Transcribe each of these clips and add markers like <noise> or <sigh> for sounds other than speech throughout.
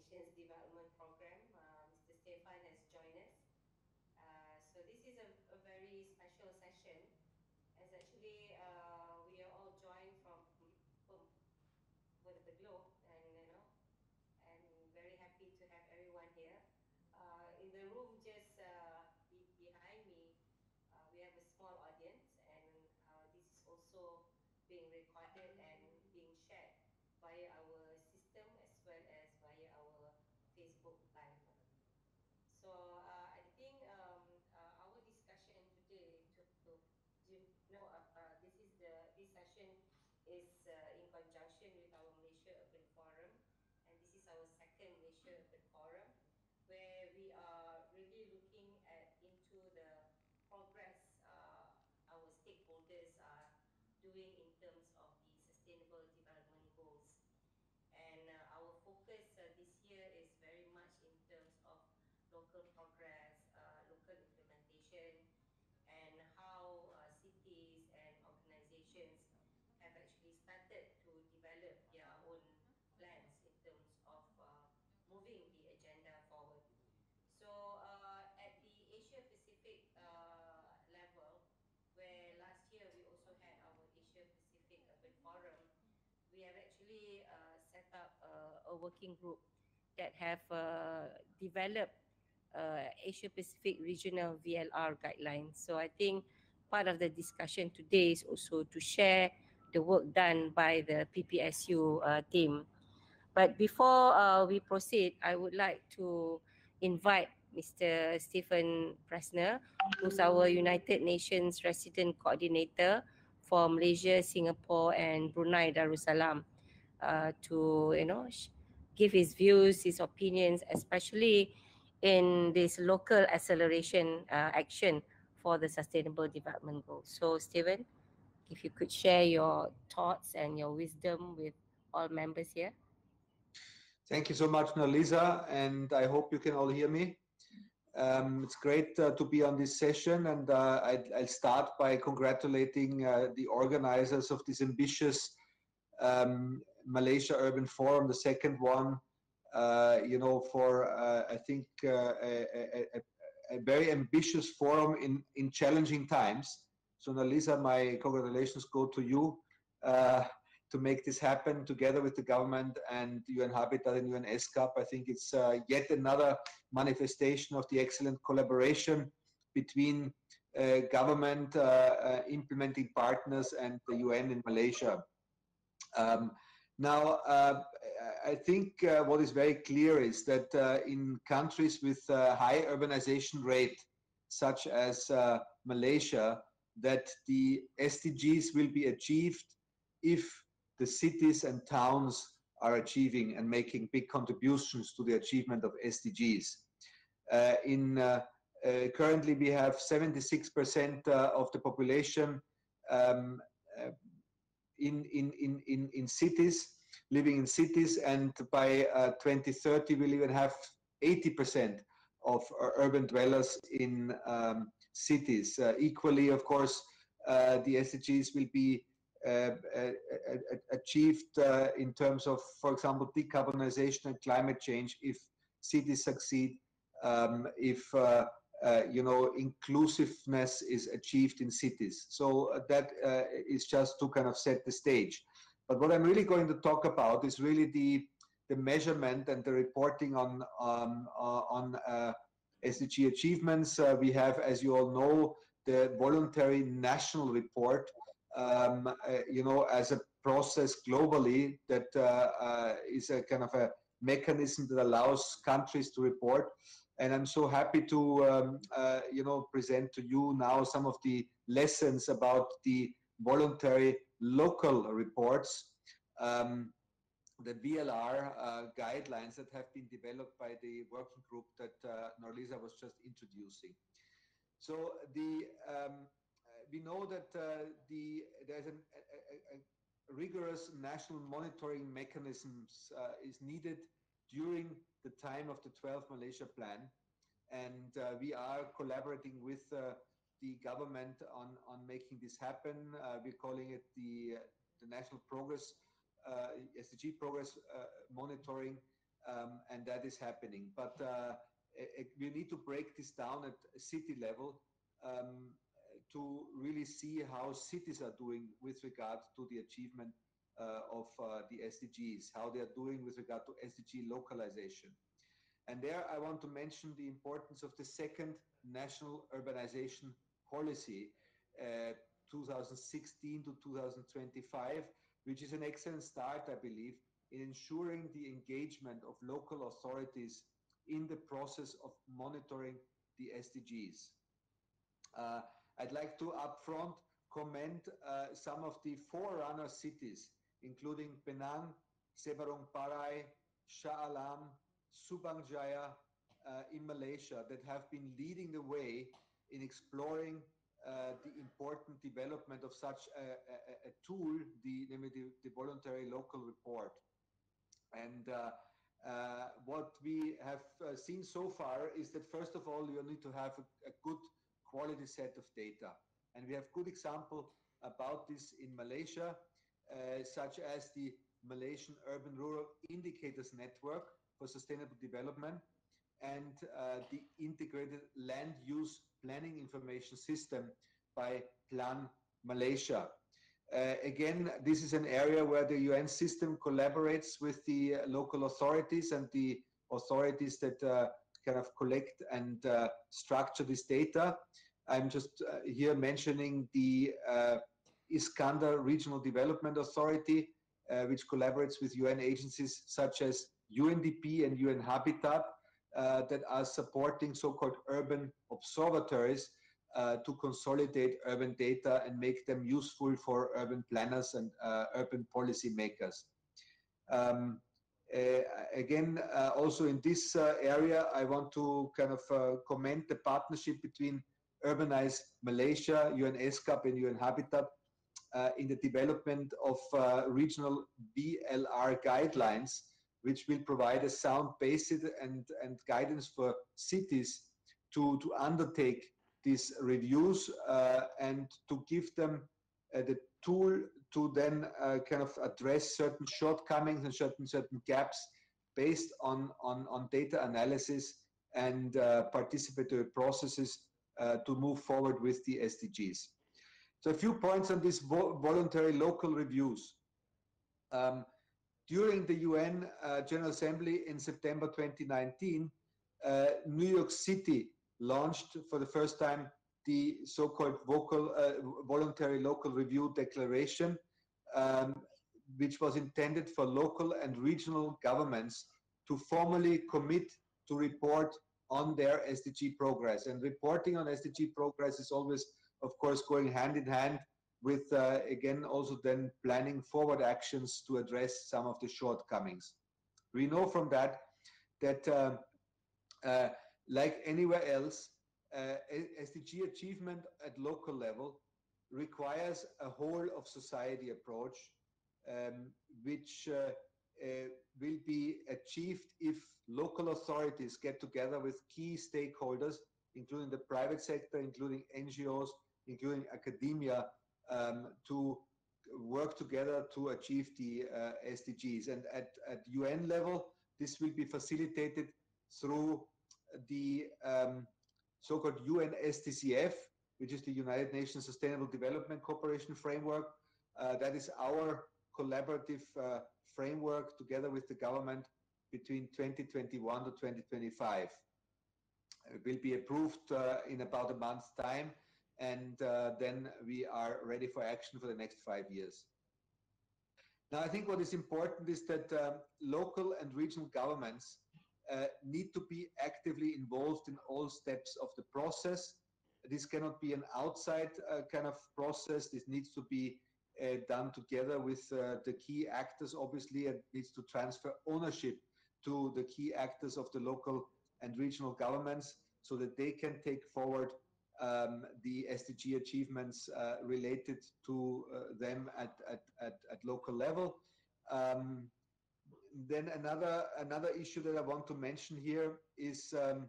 Nations Development Programme. Uh, Mr. Stefan has joined us. Uh, so this is a, a very special session as actually uh, we are all joined from, from over the globe and you know and very happy to have everyone here. Uh, in the room just uh, be, behind me, uh, we have a small audience, and uh, this is also being recorded and being shared via our system as well as via our Facebook Live. So uh, I think um, uh, our discussion today, to, to you know, uh, uh, this is the this session is uh, in conjunction with our Malaysia Urban Forum, and this is our second Malaysia Urban Forum, where we are really looking at into the progress uh, our stakeholders are doing in terms of the Sustainable Development Goals. And uh, our focus uh, this year is very much in terms of local progress, uh, local implementation, and how uh, cities and organizations have actually started to develop their own plans in terms of uh, moving the agenda forward. So uh, at the Asia Pacific uh, level, where last year we also had our Asia Pacific Urban Forum, we have actually uh, set up uh, a working group that have uh, developed uh, Asia Pacific Regional VLR guidelines. So I think part of the discussion today is also to share the work done by the PPSU uh, team. But before uh, we proceed, I would like to invite Mr. Stefan Priesner, who's our United Nations resident coordinator for Malaysia, Singapore, and Brunei Darussalam, uh, to you know give his views, his opinions, especially in this local acceleration uh, action for the Sustainable Development Goals. So, Stefan, if you could share your thoughts and your wisdom with all members here. Thank you so much, Norliza, and I hope you can all hear me. Um, it's great uh, to be on this session, and uh, I'd, I'll start by congratulating uh, the organizers of this ambitious um, Malaysia Urban Forum, the second one. Uh, you know, for uh, I think uh, a, a, a, very ambitious forum in in challenging times. So, Norliza, my congratulations go to you to make this happen together with the government and UN Habitat and UN ESCAP. I think it's uh, yet another manifestation of the excellent collaboration between uh, government, uh, implementing partners, and the UN in Malaysia. Um, now, I think what is very clear is that in countries with high urbanization rate, such as Malaysia, that the SDGs will be achieved if the cities and towns are achieving and making big contributions to the achievement of SDGs. Uh, in uh, uh, currently, we have 76% uh, of the population um, uh, in, in, in, in, in cities, living in cities, and by 2030, we'll even have 80% of urban dwellers in um, cities. equally, of course, the SDGs will be uh, uh, uh, achieved in terms of, for example, decarbonization and climate change if cities succeed, um, if uh, you know inclusiveness is achieved in cities. So uh, that uh, is just to kind of set the stage. But what I'm really going to talk about is really the the measurement and the reporting on um, uh, on uh, SDG achievements. Uh, we have, as you all know, the voluntary national report. Um, uh, you know, as a process globally that uh, is a kind of a mechanism that allows countries to report. And I'm so happy to, um, you know, present to you now some of the lessons about the voluntary local reports. Um, the VLR uh, guidelines that have been developed by the working group that uh, Norliza was just introducing. So the um, we know that uh, the there's an, a, a, a, rigorous national monitoring mechanisms uh, is needed during the time of the 12 Malaysia plan, and uh, we are collaborating with uh, the government on on making this happen. we're calling it the the national progress uh, SDG progress uh, monitoring, um, and that is happening. But uh, it, we need to break this down at city level um, to really see how cities are doing with regard to the achievement uh, of uh, the SDGs, how they are doing with regard to SDG localization. And there I want to mention the importance of the second national urbanization policy, uh, 2016 to 2025, which is an excellent start, I believe, in ensuring the engagement of local authorities in the process of monitoring the SDGs. Uh, I'd like to upfront comment uh, some of the forerunner cities, including Penang, Seberang Perai, Shah Alam, Subang Jaya uh, in Malaysia that have been leading the way in exploring uh, the important development of such a, a, a tool, the, the, the, voluntary local report. And uh, uh, what we have uh, seen so far is that first of all, you need to have a, a, good quality set of data. And we have good example about this in Malaysia, such as the Malaysian Urban Rural Indicators Network for Sustainable Development and the Integrated Land Use planning information system by Plan Malaysia. Uh, again, this is an area where the UN system collaborates with the local authorities and the authorities that uh, kind of collect and uh, structure this data. I'm just uh, here mentioning the Iskandar Regional Development Authority, uh, which collaborates with UN agencies such as UNDP and UN Habitat uh, that are supporting so-called urban observatories uh, to consolidate urban data and make them useful for urban planners and uh, urban policy makers. Um, uh, again, uh, also in this area, I want to kind of commend the partnership between Urbanice Malaysia, UN ESCAP and UN Habitat in the development of regional VLR guidelines which will provide a sound basis and, and guidance for cities to, to undertake these reviews uh, and to give them uh, the tool to then uh, kind of address certain shortcomings and certain certain gaps based on, on, on data analysis and uh, participatory processes uh, to move forward with the SDGs. So a few points on these vo voluntary local reviews. Um, during the UN uh, General Assembly in September 2019, uh, New York City launched for the first time the so-called uh, voluntary local review declaration, um, which was intended for local and regional governments to formally commit to report on their SDG progress. And reporting on SDG progress is always, of course, going hand in hand with uh, again also then planning forward actions to address some of the shortcomings. We know from that that uh, uh, like anywhere else, uh, SDG achievement at local level requires a whole of society approach, um, which uh, uh, will be achieved if local authorities get together with key stakeholders, including the private sector, including NGOs, including academia, um, to work together to achieve the uh, SDGs. And at, at UN level, this will be facilitated through the um, so-called UN SDCF, which is the United Nations Sustainable Development Cooperation Framework. Uh, that is our collaborative uh, framework together with the government between 2021 to 2025. It will be approved in about a month's time, and uh, then we are ready for action for the next five years. Now, I think what is important is that uh, local and regional governments uh, need to be actively involved in all steps of the process. This cannot be an outside kind of process. This needs to be done together with the key actors. Obviously, it needs to transfer ownership to the key actors of the local and regional governments so that they can take forward Um, the SDG achievements uh, related to uh, them at local level. Um, then another issue that I want to mention here is um,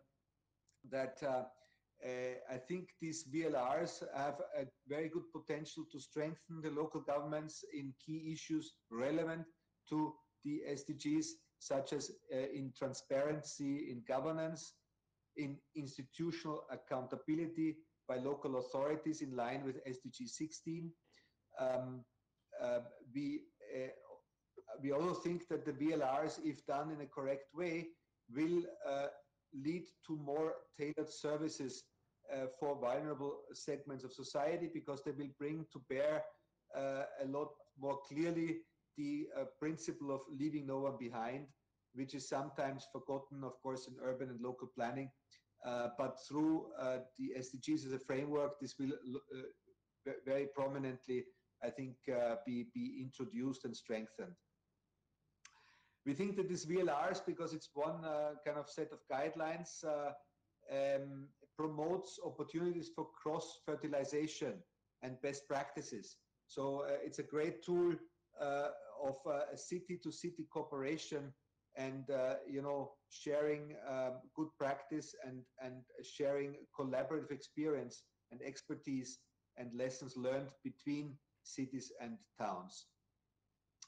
that uh, I think these VLRs have a very good potential to strengthen the local governments in key issues relevant to the SDGs, such as in transparency, in governance, in institutional accountability by local authorities in line with SDG 16. Um, uh, we uh, we also think that the VLRs, if done in a correct way, will uh, lead to more tailored services for vulnerable segments of society because they will bring to bear a lot more clearly the principle of leaving no one behind, which is sometimes forgotten, of course, in urban and local planning. Uh, but through uh, the SDGs as a framework, this will uh, very prominently, I think, be be introduced and strengthened. We think that these VLRs, because it's one kind of set of guidelines, um, promotes opportunities for cross-fertilization and best practices. So it's a great tool of city-to-city cooperation and uh, you know sharing um, good practice and and sharing collaborative experience and expertise and lessons learned between cities and towns.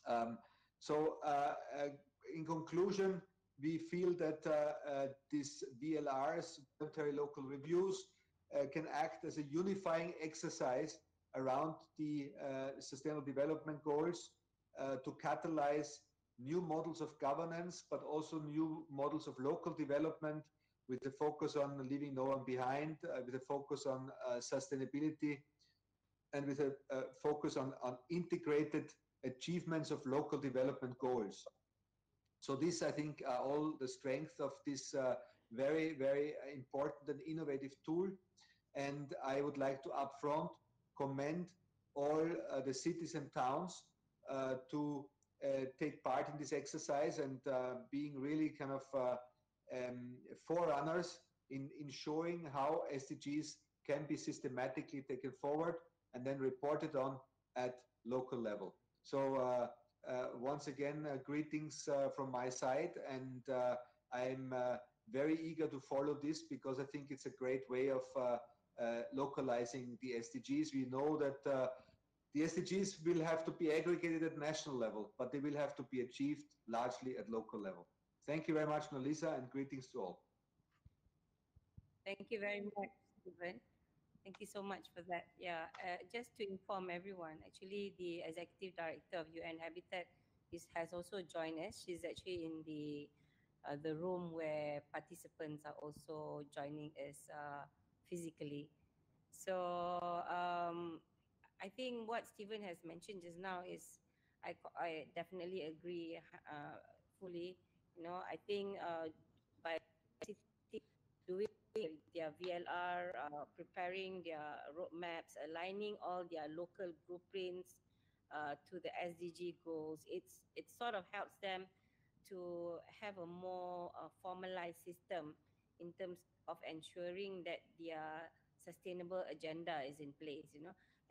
Um, so uh, uh, in conclusion, we feel that these VLRs, voluntary local reviews, can act as a unifying exercise around the sustainable development goals to catalyze new models of governance, but also new models of local development with the focus on leaving no one behind, uh, with a focus on uh, sustainability, and with a uh, focus on integrated achievements of local development goals. So this, I think, are all the strengths of this very, very important and innovative tool. And I would like to upfront commend all the cities and towns to Uh, take part in this exercise and uh, being really kind of uh, um, forerunners in in showing how SDGs can be systematically taken forward and then reported on at local level. So once again, greetings from my side, and I'm very eager to follow this because I think it's a great way of localizing the SDGs. We know that the SDGs will have to be aggregated at national level, but they will have to be achieved largely at local level. Thank you very much, Norliza, and greetings to all. Thank you very much, Stefan. Thank you so much for that. Yeah, uh, just to inform everyone, actually, the Executive Director of UN Habitat has also joined us. She's actually in the uh, room where participants are also joining us uh, physically. So um, I think what Stefan has mentioned just now is I I definitely agree uh, fully. You know, I think uh, by doing their VLR, uh, preparing their roadmaps, aligning all their local blueprints to the SDG goals, it's it sort of helps them to have a more formalized system in terms of ensuring that their sustainable agenda is in place.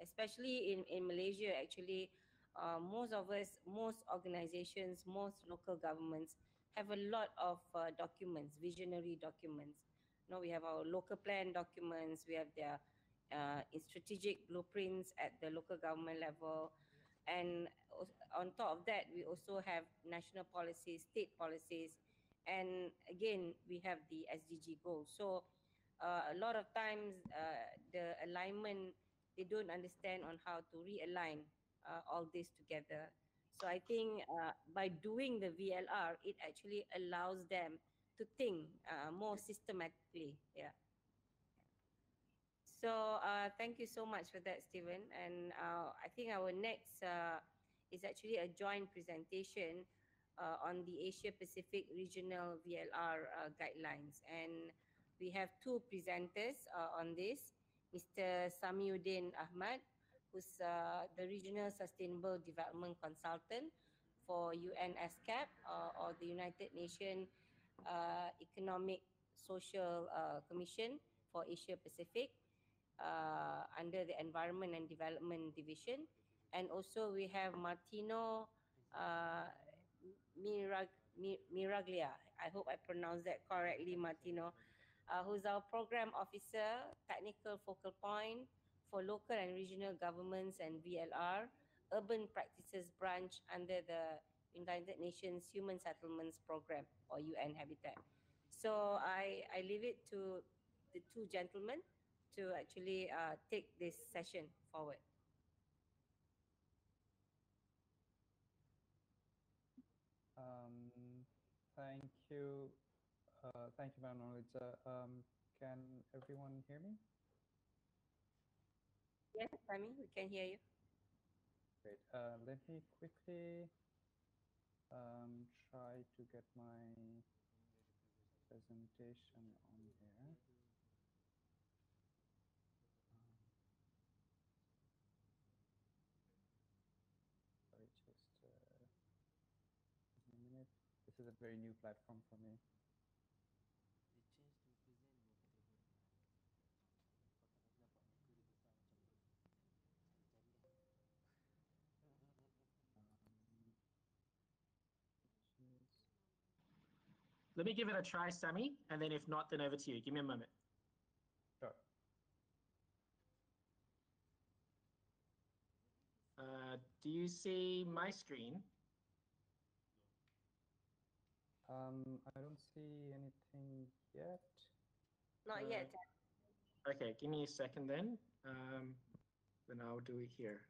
Especially in in Malaysia, actually, uh, most of us, most organizations, most local governments have a lot of uh, documents, visionary documents. You know, We have our local plan documents. We have their uh, strategic blueprints at the local government level. And on top of that, we also have national policies, state policies. And again, we have the SDG goals. So a lot of times, the alignment, they don't understand on how to realign all this together. So I think uh, by doing the VLR, it actually allows them to think uh, more systematically. Yeah. So uh, thank you so much for that, Stefan. And uh, I think our next uh, is actually a joint presentation uh, on the Asia Pacific Regional VLR uh, guidelines. And we have two presenters uh, on this, Mr. Samiuddin Ahmad, who's uh, the Regional Sustainable Development Consultant for UNESCAP uh, or the United Nations uh, Economic Social uh, Commission for Asia Pacific uh, under the Environment and Development Division. And also we have Martino uh, Mirag, Miraglia. I hope I pronounced that correctly, Martino, uh, who's our Program Officer, Technical Focal Point for Local and Regional Governments and VLR, Urban Practices Branch under the United Nations Human Settlements Program or UN Habitat. So I, I leave it to the two gentlemen to actually uh, take this session forward. Um, thank you. Uh, thank you, Madam Norliza. Um, can everyone hear me? Yes, Sami, we can hear you. Great. Uh, let me quickly um, try to get my presentation on here. Um, sorry, just uh, a minute. This is a very new platform for me. Let me give it a try, Sammy, and then if not, then over to you. Give me a moment. Sure. Uh, do you see my screen? Um, I don't see anything yet. Not Uh, yet. Okay, give me a second then. Um, then I'll do it here.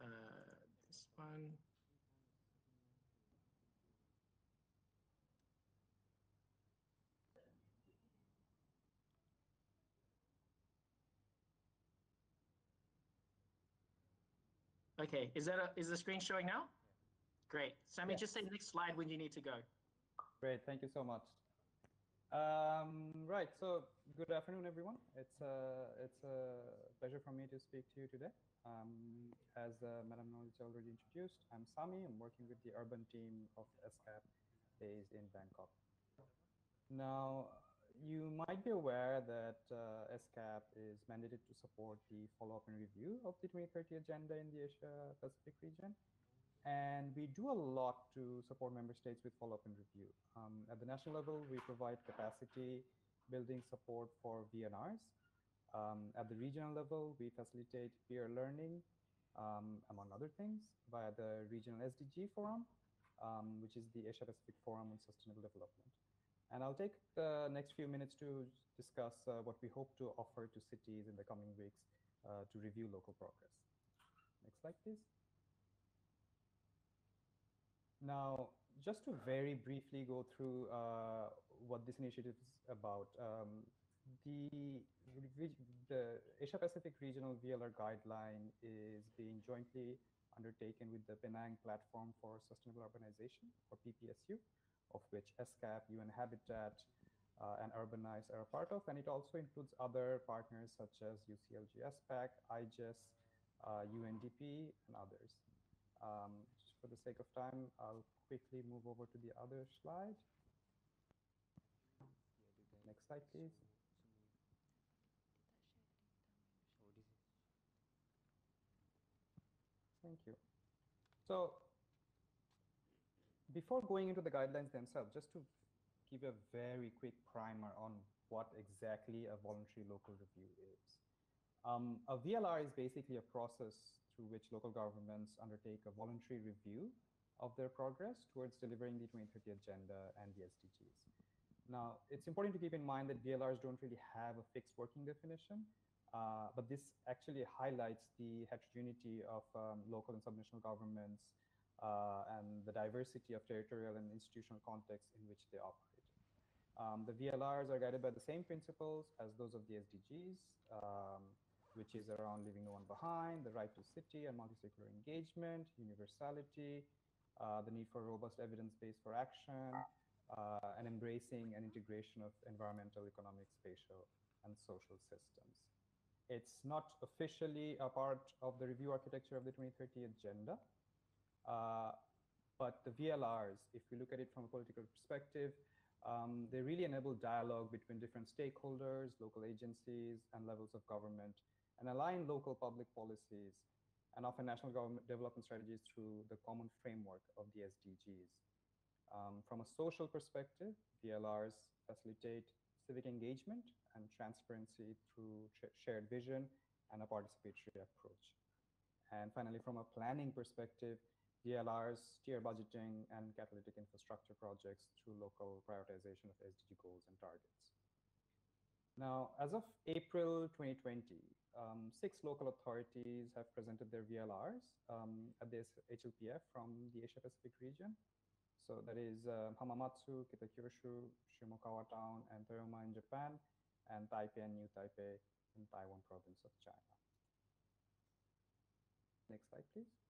Uh, this one. Okay, is that a, is the screen showing now? Great. Sammy, Yes. just say next slide when you need to go. Great, thank you so much. Um, right, so good afternoon, everyone. It's a, it's a pleasure for me to speak to you today. Um, as uh, Madam Knowledge already introduced, I'm Sami. I'm working with the urban team of ESCAP based in Bangkok. Now, you might be aware that uh, ESCAP is mandated to support the follow-up and review of the 2030 agenda in the Asia Pacific region. And we do a lot to support member states with follow-up and review. Um, at the national level, we provide capacity building support for VNRs. Um, at the regional level, we facilitate peer learning, um, among other things, via the Regional SDG Forum, um, which is the Asia Pacific Forum on Sustainable Development. And I'll take the next few minutes to discuss uh, what we hope to offer to cities in the coming weeks uh, to review local progress. Next slide, please. Now, just to very briefly go through uh, what this initiative is about, um, the, the Asia Pacific Regional VLR Guideline is being jointly undertaken with the Penang Platform for Sustainable Urbanization, or PPSU, of which ESCAP, UN Habitat, uh, and Urbanice are a part of, and it also includes other partners such as UCLG ASPAC, IGES, uh, UNDP, and others. Um, just for the sake of time, I'll quickly move over to the other slide. Next slide, please. Thank you. So before going into the guidelines themselves, just to give a very quick primer on what exactly a voluntary local review is. Um, a VLR is basically a process through which local governments undertake a voluntary review of their progress towards delivering the 2030 agenda and the SDGs. Now, it's important to keep in mind that VLRs don't really have a fixed working definition. Uh, but this actually highlights the heterogeneity of um, local and subnational governments uh, and the diversity of territorial and institutional contexts in which they operate. Um, the VLRs are guided by the same principles as those of the SDGs, um, which is around leaving no one behind, the right to city and multi-stakeholder engagement, universality, uh, the need for robust evidence base for action, uh, and embracing an integration of environmental, economic, spatial, and social systems. It's not officially a part of the review architecture of the 2030 agenda, but the VLRs, if we look at it from a political perspective, um, they really enable dialogue between different stakeholders, local agencies, and levels of government, and align local public policies and often national government development strategies through the common framework of the SDGs. Um, from a social perspective, VLRs facilitate civic engagement and transparency through shared vision and a participatory approach. And finally, from a planning perspective, VLRs tier budgeting and catalytic infrastructure projects through local prioritization of SDG goals and targets. Now, as of April 2020, um, six local authorities have presented their VLRs um, at this HLPF from the Asia Pacific region. So that is uh, Hamamatsu, Kitakyushu, Shimokawa Town, and Toyama in Japan, and Taipei and New Taipei in Taiwan province of China. Next slide, please.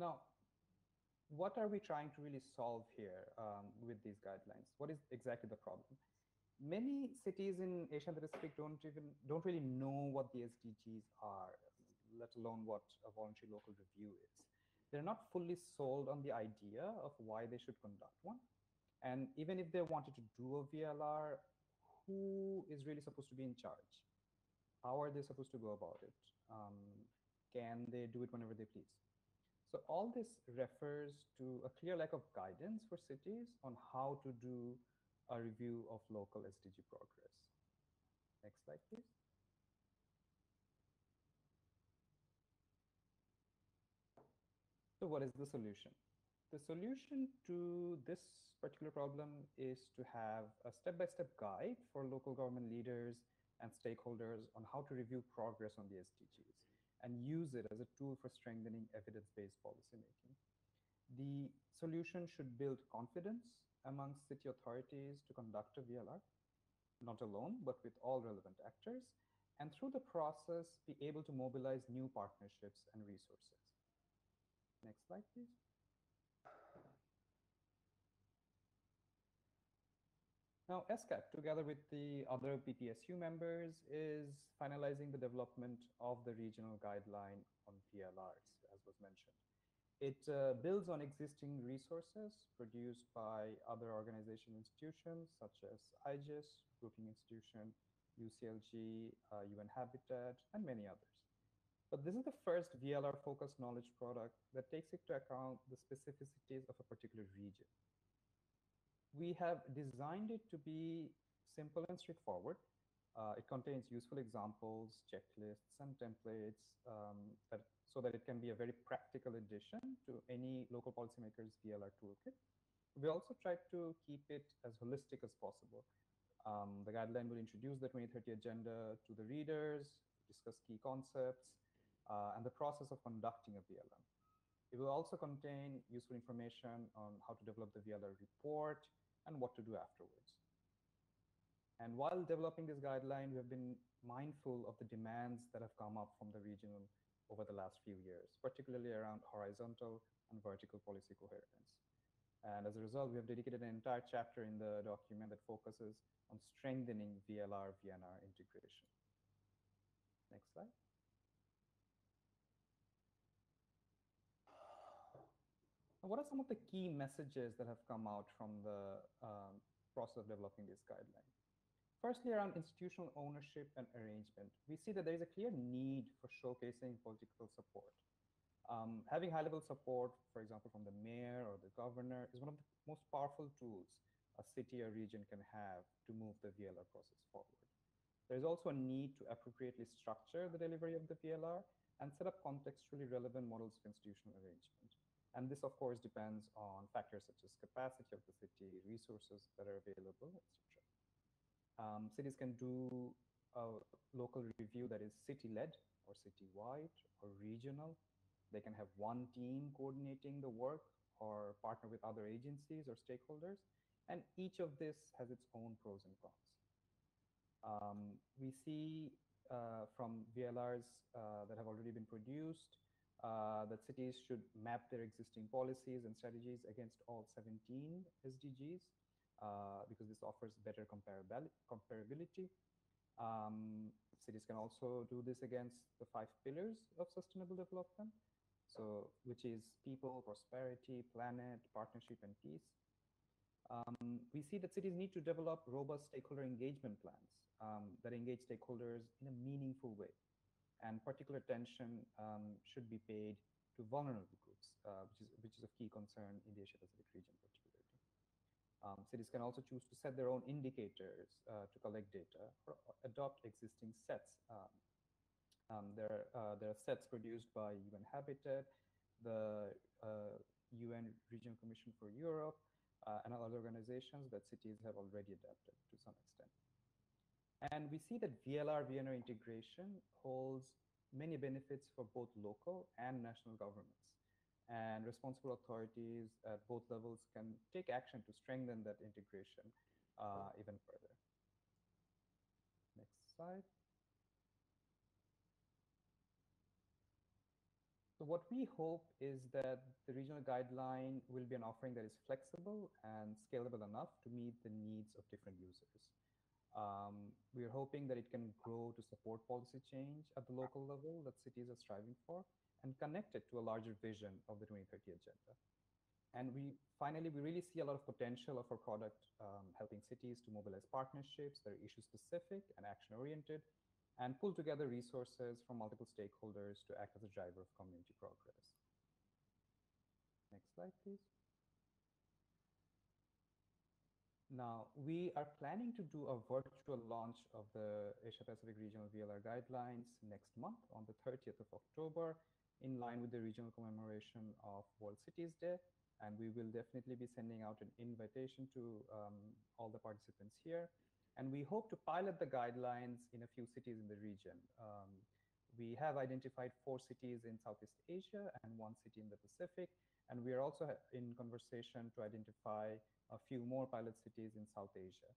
Now, what are we trying to really solve here um, with these guidelines? What is exactly the problem? Many cities in Asia and the Pacific don't even don't really know what the SDGs are, let alone what a voluntary local review is they're not fully sold on the idea of why they should conduct one. And even if they wanted to do a VLR, who is really supposed to be in charge? How are they supposed to go about it? Um, can they do it whenever they please? So all this refers to a clear lack of guidance for cities on how to do a review of local SDG progress. Next slide, please. So what is the solution? The solution to this particular problem is to have a step-by-step -step guide for local government leaders and stakeholders on how to review progress on the SDGs and use it as a tool for strengthening evidence-based policymaking. The solution should build confidence among city authorities to conduct a VLR, not alone, but with all relevant actors, and through the process, be able to mobilize new partnerships and resources. Next slide, please. Now, ESCAP, together with the other PPSU members, is finalizing the development of the regional guideline on VLRs, as was mentioned. It uh, builds on existing resources produced by other organization institutions such as IGES, Brookings Institution, UCLG, uh, UN Habitat, and many others. But this is the first VLR focused knowledge product that takes into account the specificities of a particular region. We have designed it to be simple and straightforward. Uh, it contains useful examples, checklists, and templates um, that, so that it can be a very practical addition to any local policymaker's VLR toolkit. We also try to keep it as holistic as possible. Um, the guideline will introduce the 2030 agenda to the readers, discuss key concepts, uh, and the process of conducting a VLM. It will also contain useful information on how to develop the VLR report and what to do afterwards. And while developing this guideline, we have been mindful of the demands that have come up from the region over the last few years, particularly around horizontal and vertical policy coherence. And as a result, we have dedicated an entire chapter in the document that focuses on strengthening VLR VNR integration. Next slide. What are some of the key messages that have come out from the um, process of developing this guideline? Firstly, around institutional ownership and arrangement, we see that there is a clear need for showcasing political support. Um, having high-level support, for example, from the mayor or the governor is one of the most powerful tools a city or region can have to move the VLR process forward. There's also a need to appropriately structure the delivery of the VLR and set up contextually relevant models of institutional arrangement. And this, of course, depends on factors such as capacity of the city, resources that are available, etc. Um, cities can do a local review that is city-led or city-wide or regional. They can have one team coordinating the work or partner with other agencies or stakeholders. And each of this has its own pros and cons. Um, we see uh, from VLRs uh, that have already been produced uh, that cities should map their existing policies and strategies against all 17 SDGs uh, because this offers better comparability. Um, cities can also do this against the five pillars of sustainable development, so which is people, prosperity, planet, partnership, and peace. Um, we see that cities need to develop robust stakeholder engagement plans um, that engage stakeholders in a meaningful way. And particular attention um, should be paid to vulnerable groups, uh, which, is, which is of key concern in the Asia Pacific region particularly. Um, cities can also choose to set their own indicators uh, to collect data or adopt existing sets. Um, um, there, uh, there are sets produced by UN Habitat, the UN uh, Regional Commission for Europe, uh, and other organizations that cities have already adapted to some extent. And we see that VLR VNR integration holds many benefits for both local and national governments. And responsible authorities at both levels can take action to strengthen that integration uh, even further. Next slide. So what we hope is that the regional guideline will be an offering that is flexible and scalable enough to meet the needs of different users. Um, we are hoping that it can grow to support policy change at the local level that cities are striving for and connect it to a larger vision of the 2030 agenda. And we finally, we really see a lot of potential of our product um, helping cities to mobilize partnerships that are issue specific and action oriented and pull together resources from multiple stakeholders to act as a driver of community progress. Next slide, please. Now, we are planning to do a virtual launch of the Asia Pacific Regional VLR Guidelines next month on the 30th of October, in line with the regional commemoration of World Cities Day. And we will definitely be sending out an invitation to um, all the participants here. And we hope to pilot the guidelines in a few cities in the region. Um, we have identified four cities in Southeast Asia and one city in the Pacific. And we are also in conversation to identify a few more pilot cities in South Asia.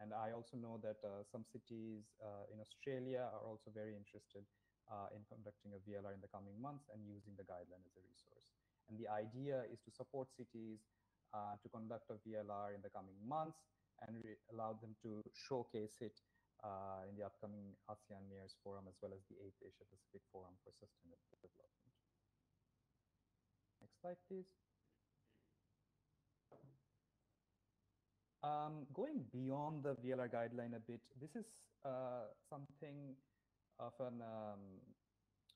And I also know that uh, some cities uh, in Australia are also very interested uh, in conducting a VLR in the coming months and using the guideline as a resource. And the idea is to support cities uh, to conduct a VLR in the coming months and allow them to showcase it uh, in the upcoming ASEAN Mayors Forum as well as the 8th Asia Pacific Forum for Sustainable Development. Slide, please. Um, going beyond the VLR guideline a bit, this is uh, something of an um,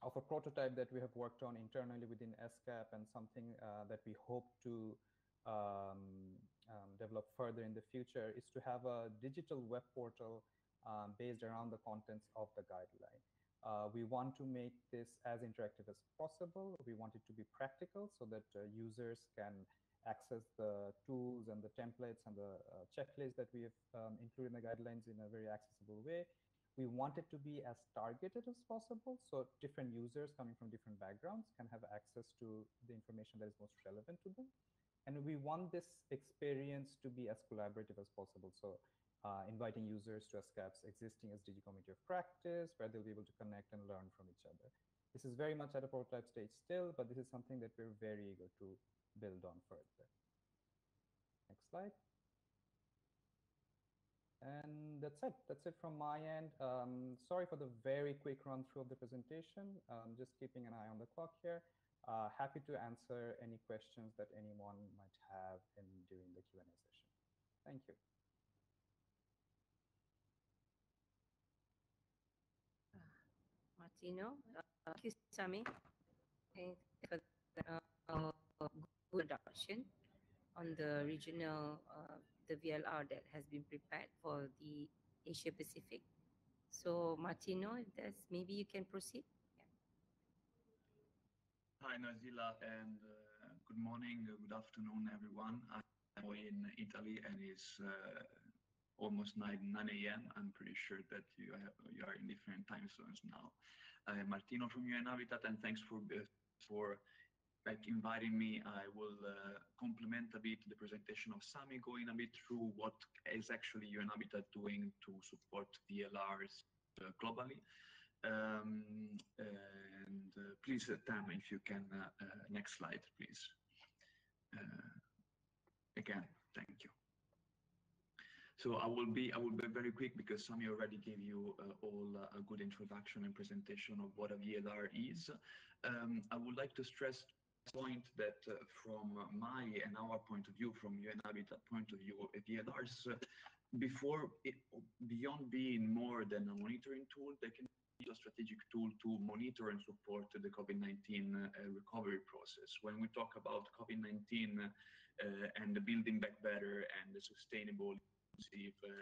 of a prototype that we have worked on internally within ESCAP and something uh, that we hope to um, um, develop further in the future is to have a digital web portal um, based around the contents of the guideline. Uh, we want to make this as interactive as possible. We want it to be practical so that uh, users can access the tools and the templates and the uh, checklists that we have um, included in the guidelines in a very accessible way. We want it to be as targeted as possible, so different users coming from different backgrounds can have access to the information that is most relevant to them. And we want this experience to be as collaborative as possible. So uh, inviting users to ESCAP's existing SDG committee of practice, where they'll be able to connect and learn from each other. This is very much at a prototype stage still, but this is something that we're very eager to build on further. Next slide. And that's it. That's it from my end. Um, sorry for the very quick run through of the presentation. Um, just keeping an eye on the clock here. Uh, happy to answer any questions that anyone might have in during the Q&A session. Thank you. Martino, uh, thank you, Sami, for the uh, production on the regional, uh, the VLR that has been prepared for the Asia Pacific. So Martino, if there's, maybe you can proceed. Hi Nazila and uh, good morning, uh, good afternoon everyone. I'm in Italy and it's uh, almost 9, 9 a.m. I'm pretty sure that you, have, you are in different time zones now. I'm Martino from UN Habitat, and thanks for for like inviting me. I will uh, complement a bit the presentation of Sami, going a bit through what is actually UN Habitat doing to support VLRs uh, globally. Um, and uh, please, uh, Tam, if you can, uh, uh, next slide, please. again, thank you. So I will be I will be very quick because Sami already gave you uh, all uh, a good introduction and presentation of what a VLR is. Um, I would like to stress point that uh, from my and our point of view, from UN Habitat point of view, VLRs, uh, before it, beyond being more than a monitoring tool, they can be a strategic tool to monitor and support the COVID-19 uh, recovery process. When we talk about COVID-19 uh, and the building back better and the sustainable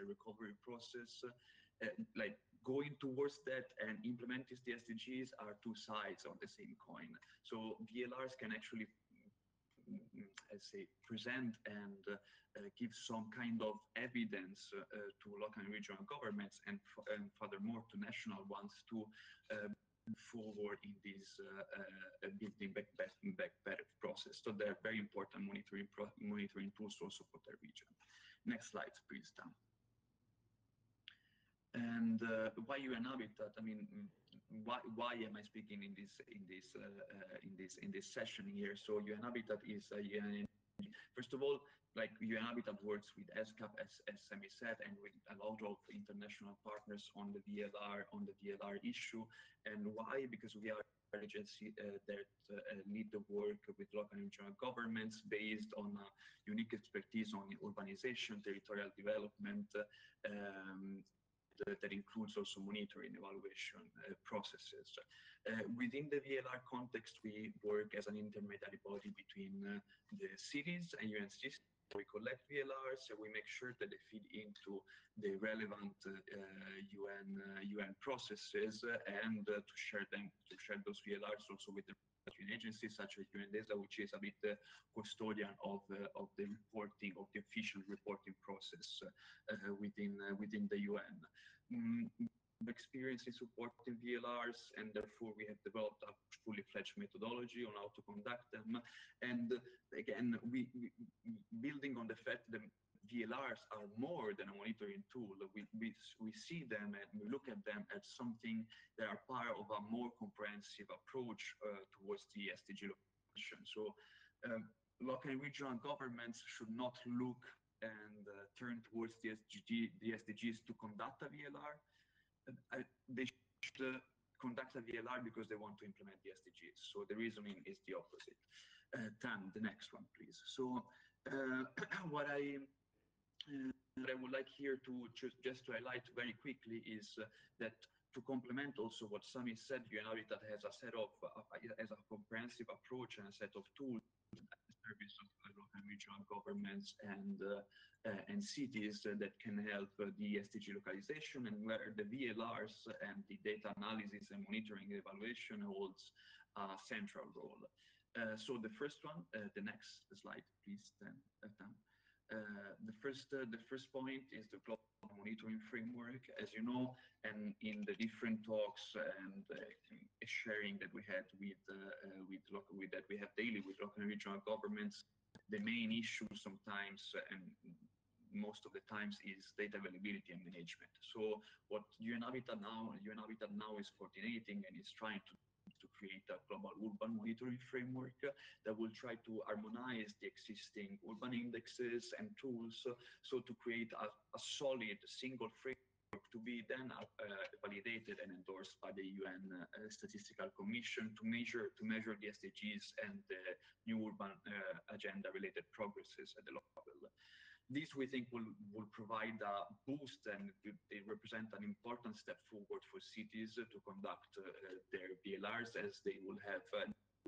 recovery process, uh, like going towards that and implementing the SDGs are two sides of the same coin. So VLRs can actually mm, mm, I say, present and uh, uh, give some kind of evidence uh, to local and regional governments and, and furthermore to national ones to forward in this building back, back, back better process. So they're very important monitoring monitoring tools also for the region. Next slide, please, Dan. And uh, why UN Habitat? I mean, why why am I speaking in this in this uh, uh, in this in this session here? So UN Habitat is a UN. First of all, like UN Habitat works with ESCAP, as, as Sami said, and with a lot of international partners on the VLR on the VLR issue. And why? Because we are agency uh, that uh, lead the work with local and regional governments based on unique expertise on urbanization, territorial development, um, that includes also monitoring evaluation uh, processes. Uh, within the VLR context, we work as an intermediary body between uh, the cities and UNCG we collect VLRs and we make sure that they feed into the relevant uh, UN uh, UN processes and uh, to share them to share those VLRs also with the agencies such as UNDESA, which is a bit the custodian of of the reporting of the official reporting process within within the UN. Mm, experience in supporting VLRs, and therefore we have developed a fully fledged methodology on how to conduct them. And again, we, we building on the fact that VLRs are more than a monitoring tool. We, we, we see them and we look at them as something that are part of a more comprehensive approach uh, towards the SDG localization. So um, local and regional governments should not look and uh, turn towards the, the SDGs to conduct a VLR, they should conduct a VLR because they want to implement the SDGs. So the reasoning is the opposite. Uh, Tam, the next one, please. So uh, <clears throat> what I uh, what I would like here to just, just to highlight very quickly is uh, that to complement also what Sami said, UN Habitat has a set of uh, as a comprehensive approach and a set of tools service of local regional governments and uh, uh, and cities that can help the SDG localization and where the VLRs and the data analysis and monitoring evaluation holds a central role. Uh, so the first one, the next slide, please, then, uh, the first uh, the first point is the global monitoring framework, as you know, and in the different talks and uh, sharing that we had with with local with that we have daily with local and regional governments, the main issue sometimes and most of the times is data availability and management. So what UN Habitat now, UN Habitat now is coordinating and is trying to to create a global urban monitoring framework that will try to harmonize the existing urban indexes and tools so to create a, a solid single framework to be then uh, validated and endorsed by the UN uh, Statistical Commission to measure to measure the SDGs and the new urban uh, agenda related progresses at the local level. This we think will, provide a boost and they represent an important step forward for cities to conduct uh, their VLRs as they will have uh,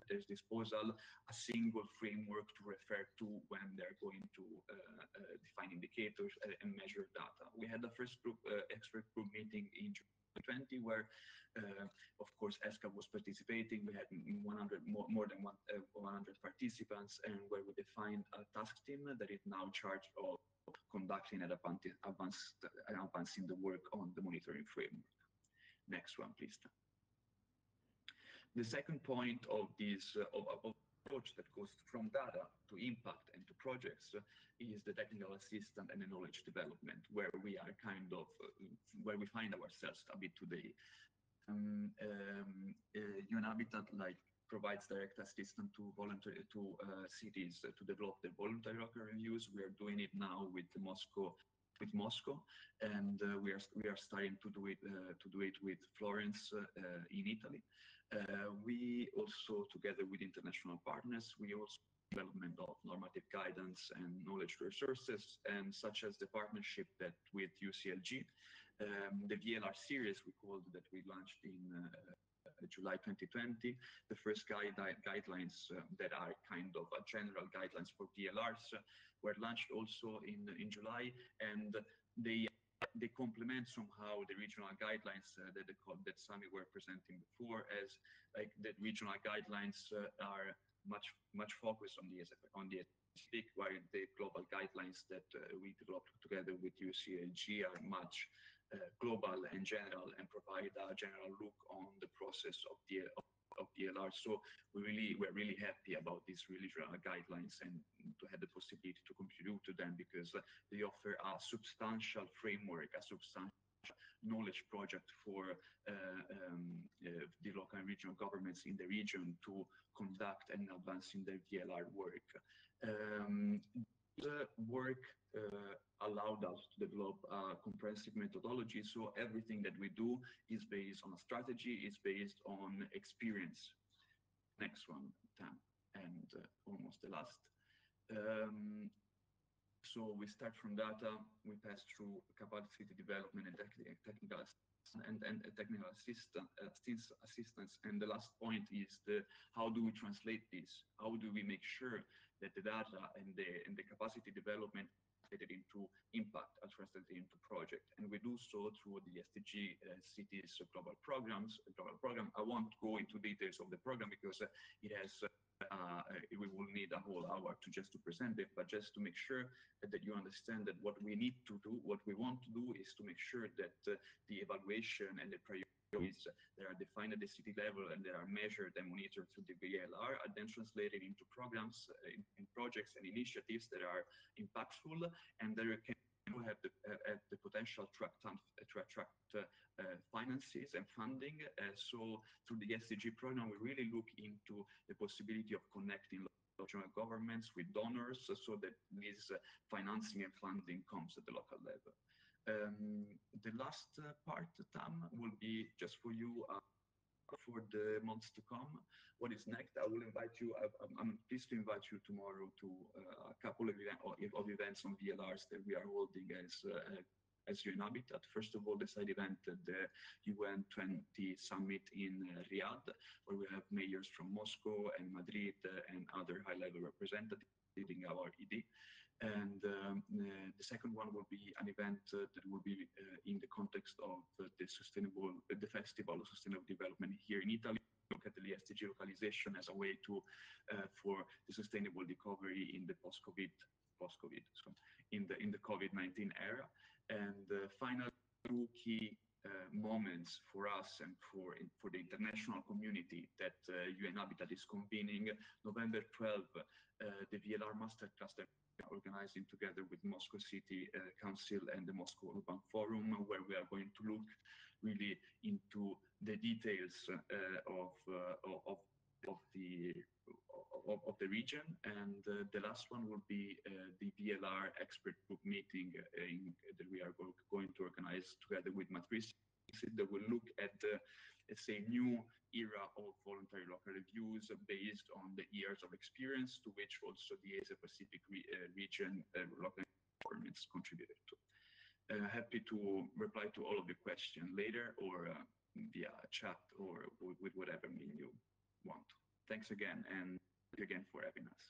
their disposal a single framework to refer to when they're going to uh, uh, define indicators and measure data. We had the first group expert group meeting in 2020 where uh, of course ESCAP was participating. We had 100 more, more than one, uh, 100 participants and where we defined a task team that is now charged of conducting and advancing the work on the monitoring framework. Next one please. The second point of this uh, approach that goes from data to impact and to projects uh, is the technical assistance and the knowledge development, where we are kind of uh, where we find ourselves a bit today. Um, um, uh, UN Habitat like provides direct assistance to voluntary to uh, cities to develop their voluntary local reviews. We are doing it now with Moscow with Moscow, and uh, we are we are starting to do it uh, to do it with Florence uh, in Italy. Uh, we also, together with international partners, we also development of normative guidance and knowledge resources, and such as the partnership that with UCLG, um, the VLR series we called that we launched in uh, July 2020. The first guide, guidelines uh, that are kind of general guidelines for VLRs uh, were launched also in in July, and they they complement somehow the regional guidelines uh, that the, that Sami were presenting before, as like the regional guidelines uh, are much much focused on the on the speak while the global guidelines that uh, we developed together with UCLG are much uh, global and general and provide a general look on the process of the of VLR. So we really we're really happy about these regional guidelines and to have the possibility to contribute to them because they offer a substantial framework, a substantial knowledge project for uh, um, uh, the local and regional governments in the region to conduct and advance in their VLR work. Um, the work uh, allowed us to develop a comprehensive methodology. So everything that we do is based on a strategy, is based on experience. Next one, Tam, and uh, almost the last. Um, so we start from data, we pass through capacity development and technical and, and technical assistance, assistance. And the last point is the how do we translate this? How do we make sure that the data and the and the capacity development translated into impact are translated into project? And we do so through the SDG uh, cities global programs. Global program. I won't go into details of the program because uh, it has. Uh, uh, we will need a whole hour to just to present it, but just to make sure that you understand that what we need to do, what we want to do is to make sure that uh, the evaluation and the that are defined at the city level and that are measured and monitored through the VLR are then translated into programs, uh, in, in projects and initiatives that are impactful and that can have the, uh, the potential to attract, to attract uh, uh, finances and funding. so through the SDG program, we really look into the possibility of connecting regional governments with donors so that this financing and funding comes at the local level. Um, the last part, Tam, will be just for you for the months to come. What is next? I will invite you. I, am pleased to invite you tomorrow to uh, a couple of, event, of, events on VLRs that we are holding as uh, as UN Habitat. First of all, the side event at the UN 20 summit in uh, Riyadh, where we have mayors from Moscow and Madrid uh, and other high-level representatives leading our ED. And um, uh, the second one will be an event uh, that will be uh, in the context of the sustainable, the Festival of Sustainable Development here in Italy. Look at the SDG localization as a way to for the sustainable recovery in the post-COVID, post-COVID, so in the in the COVID-19 era. And final two key uh, moments for us and for for the international community that uh, UN Habitat is convening November 12, uh, the VLR Master Cluster organizing together with Moscow City uh, Council and the Moscow Urban Forum, where we are going to look really into the details uh, of, uh, of, of the of, of, the region. And uh, the last one will be uh, the VLR expert group meeting uh, in, that we are go going to organize together with Matrice that will look at the say, new era of voluntary local reviews based on the years of experience to which also the Asia Pacific re uh, region uh, local governments contributed to. Uh, happy to reply to all of your questions later or via chat or with whatever mean you want. thanks again, and again for having us.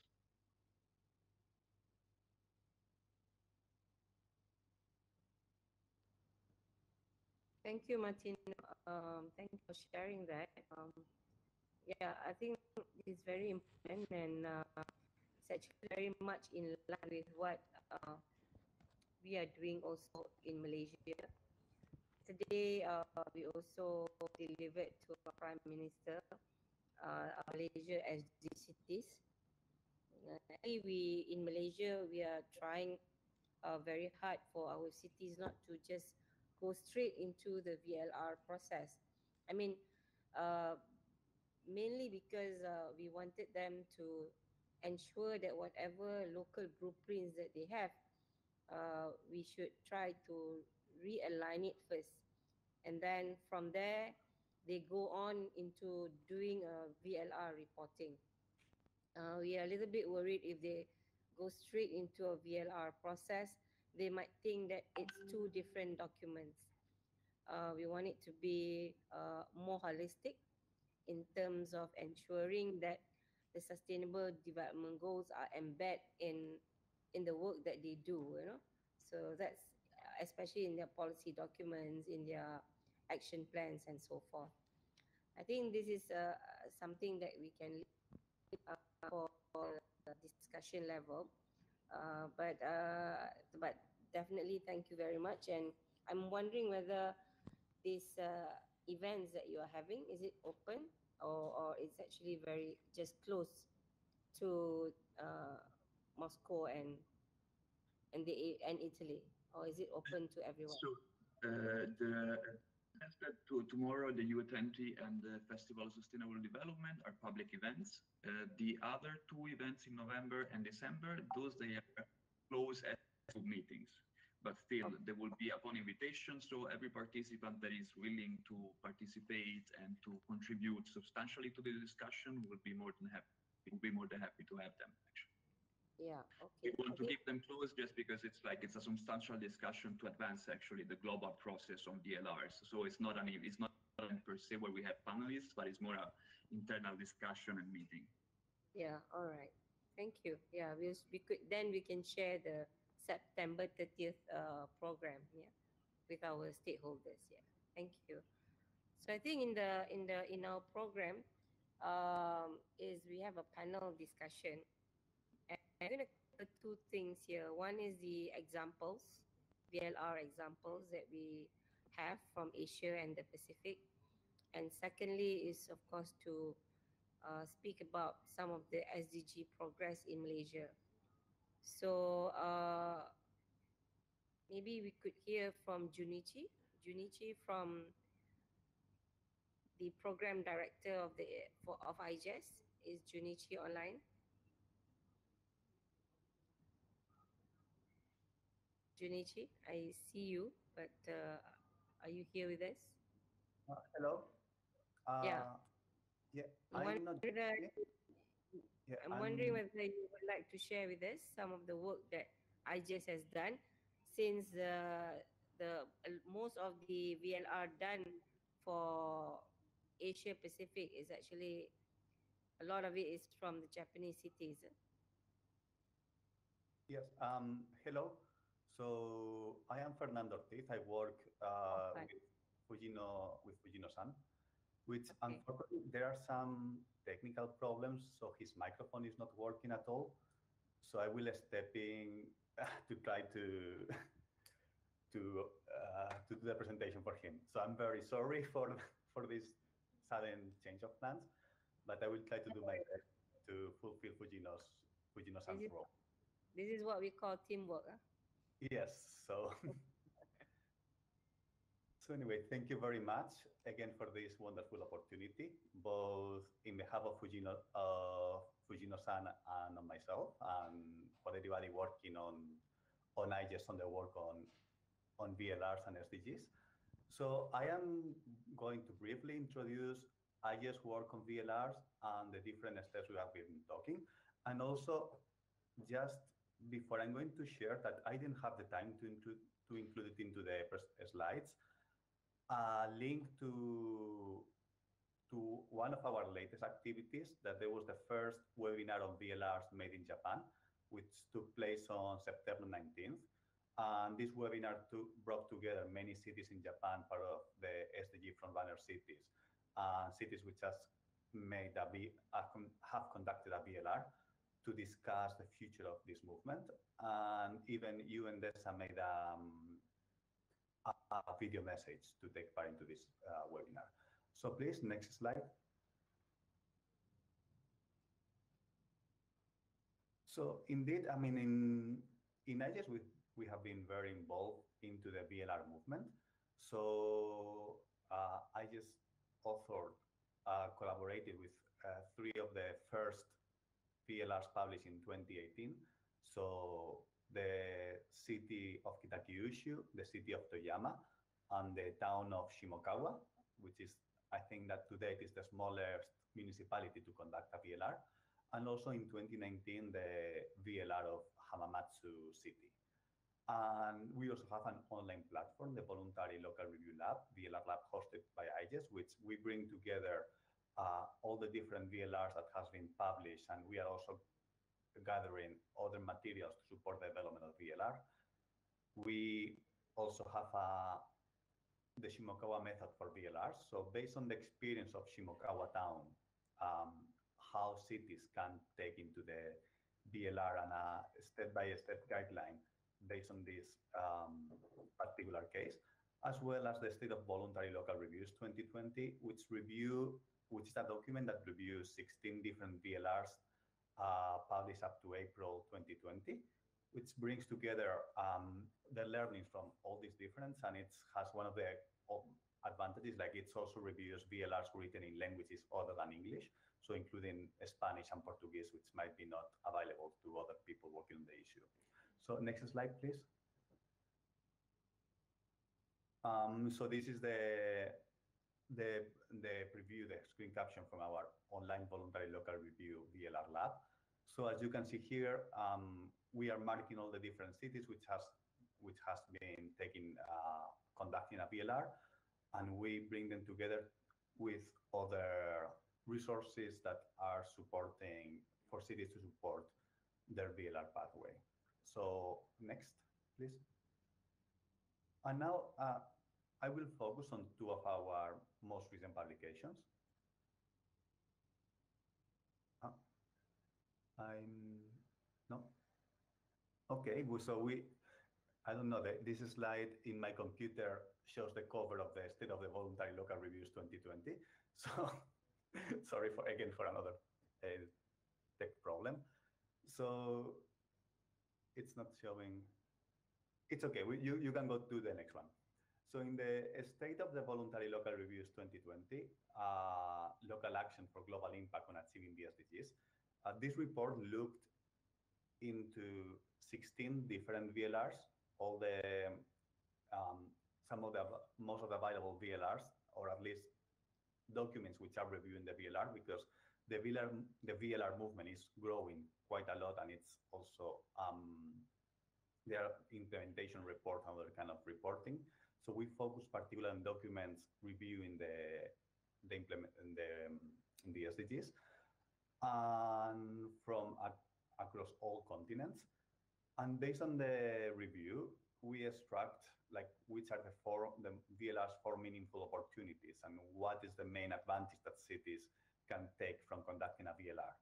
Thank you, Martin. Um, thank you for sharing that. Um, yeah, I think it's very important and uh, it's actually very much in line with what uh, we are doing also in Malaysia. Today, uh, we also delivered to our Prime Minister uh, Malaysia as cities. Uh, we in Malaysia, we are trying uh, very hard for our cities not to just go straight into the VLR process. I mean, uh, mainly because uh, we wanted them to ensure that whatever local blueprints that they have, uh, we should try to realign it first. And then from there, they go on into doing a VLR reporting. Uh, we are a little bit worried if they go straight into a VLR process, they might think that it's two different documents. Uh, we want it to be uh, more holistic in terms of ensuring that the sustainable development goals are embedded in in the work that they do you know so that's especially in their policy documents in their action plans and so forth. I think this is uh, something that we can for, for the discussion level. Uh, but uh, but definitely thank you very much. And i'm wondering whether these uh, events that you are having is it open or, or it's actually very just close to uh, Moscow and and the and Italy, or is it open to everyone? So uh, the to, tomorrow the U20 and the Festival of Sustainable Development are public events. Uh, the other two events in November and December, those they are closed as meetings but still there will be upon invitation. So every participant that is willing to participate and to contribute substantially to the discussion will be more than happy. Will be more than happy to have them. Yeah. Okay. We want okay. to keep them close just because it's like it's a substantial discussion to advance actually the global process on VLRs. So it's not an it's not per se where we have panelists, but it's more a internal discussion and meeting. Yeah. All right. Thank you. Yeah. We we could then we can share the September 30th uh, program yeah with our stakeholders yeah thank you so i think in the in the in our program um, is we have a panel discussion i'm going to cover two things here one is the examples vlr examples that we have from asia and the pacific and secondly is of course to uh, speak about some of the sdg progress in malaysia so uh, maybe we could hear from Junichi. Junichi from the program director of the for of IGES. Is Junichi online? Junichi, I see you, but uh, are you here with us? Uh, hello. Uh, yeah. Yeah. I'm not. Yeah, I'm, I'm wondering whether you would like to share with us some of the work that IGES has done since the the uh, most of the VLR done for Asia Pacific is actually a lot of it is from the Japanese cities. Yes. Um, hello. So I am Fernando Ortiz. I work uh, with Fujino with Fujino-san, which okay. unfortunately there are some technical problems, so his microphone is not working at all. So I will step in <laughs> to try to <laughs> to uh, to do the presentation for him. So I'm very sorry <laughs> for for this sudden change of plans, but I will try to do my best to fulfill Fujino's Fujino's role. This is what we call teamwork. Huh? Yes. So. <laughs> So anyway, thank you very much again for this wonderful opportunity, both in behalf of Fujino, uh, Fujino-san and on myself, and for everybody working on on IGES on the work on on VLRs and SDGs. So I am going to briefly introduce IGES work on VLRs and the different steps we have been talking, and also just before I'm going to share that I didn't have the time to include to include it into the slides a link to to one of our latest activities that there was the first webinar on VLRs made in Japan, which took place on September 19th. And this webinar to, brought together many cities in Japan, part of the SDG frontrunner cities, uh, cities which has made a have conducted a VLR to discuss the future of this movement. And even UNDESA made um, a, a, video message to take part into this uh, webinar. So please, next slide. So indeed, I mean, in in IGES, we we have been very involved into the VLR movement. So uh, I just authored, uh, collaborated with uh, three of the first VLRs published in 2018. So the city of Kitakyushu, the city of Toyama, and the town of Shimokawa, which is, I think that to date is the smallest municipality to conduct a VLR. And also in 2019, the VLR of Hamamatsu city. And we also have an online platform, the Voluntary Local Review Lab, VLR Lab hosted by IGES, which we bring together all the different VLRs that has been published. And we are also gathering other materials to support the development of VLR. We also have a, uh, the Shimokawa method for VLRs. So based on the experience of Shimokawa town, um, how cities can take into the VLR and a step-by-step -step guideline based on this um, particular case, as well as the State of Voluntary Local Reviews 2020, which review, which is a document that reviews 16 different VLRs uh, published up to April 2020, which brings together um, the learnings from all these different, and it has one of the advantages, like it also reviews VLRs written in languages other than English, so including Spanish and Portuguese, which might be not available to other people working on the issue. So next slide, please. Um, so this is the, the, the preview, the screen caption from our online voluntary local review VLR lab. So as you can see here, um, we are marking all the different cities which has which has been taking uh, conducting a VLR, and we bring them together with other resources that are supporting for cities to support their VLR pathway. So next, please. And now uh, I will focus on two of our most recent publications. Uh, I'm, no? Okay, so we, I don't know, that this slide in my computer shows the cover of the State of the Voluntary Local Reviews 2020. <laughs> So sorry for again for another uh, tech problem. So it's not showing. It's okay. We, you, you can go to the next one. So in the State of the Voluntary Local Reviews 2020, uh, Local Action for Global Impact on Achieving the SDGs, uh, this report looked into 16 different VLRs, all the, um, some of the, most of the available VLRs, or at least documents which are reviewing the VLR, because the VLR, the VLR movement is growing quite a lot, and it's also um, their implementation report and other kind of reporting. So we focus particularly on documents reviewing the the implement in the in the SDGs, and from across all continents. And based on the review, we extract like which are the four the VLR's four meaningful opportunities and what is the main advantage that cities can take from conducting a VLR.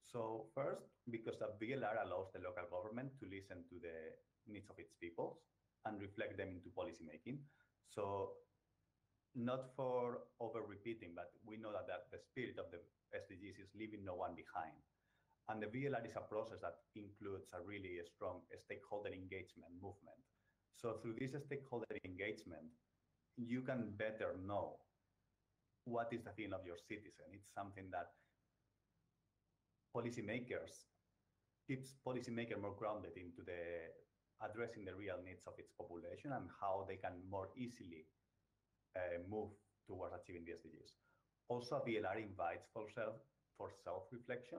So first, because a VLR allows the local government to listen to the needs of its people and reflect them into policymaking. So not for over repeating, but we know that, that the spirit of the SDGs is leaving no one behind. And the VLR is a process that includes a really strong stakeholder engagement movement. So through this stakeholder engagement, you can better know what is the feeling of your citizen. It's something that policymakers keeps policymaker more grounded into the addressing the real needs of its population and how they can more easily uh, move towards achieving the SDGs. Also, VLR invites for self for self-reflection.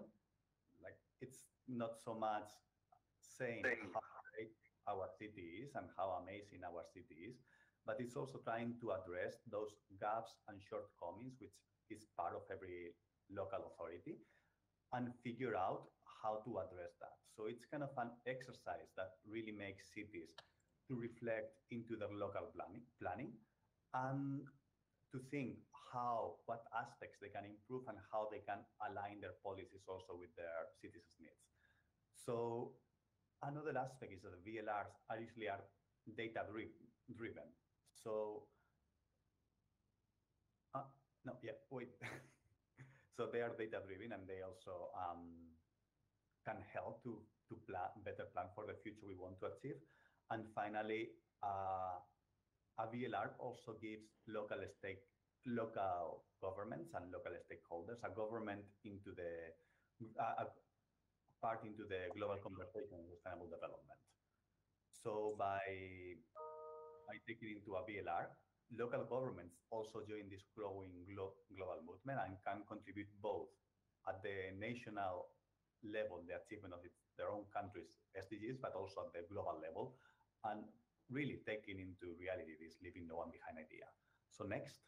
Like it's not so much saying how great our city is and how amazing our city is, but it's also trying to address those gaps and shortcomings, which is part of every local authority, and figure out how to address that. So it's kind of an exercise that really makes cities to reflect into their local planning, planning and to think how, what aspects they can improve and how they can align their policies also with their citizens' needs. So another aspect is that the VLRs are usually are data driven. So, uh, no, yeah, wait. <laughs> so they are data driven and they also um, can help to, to plan, better plan for the future we want to achieve. And finally, uh, a VLR also gives local stake, local governments and local stakeholders a government into the uh, part into the global conversation on sustainable development. So by by taking into a VLR, local governments also join this growing glo global movement and can contribute both at the national level, the achievement of its, their own country's SDGs, but also at the global level, and really taking into reality this leaving no one behind idea. So next.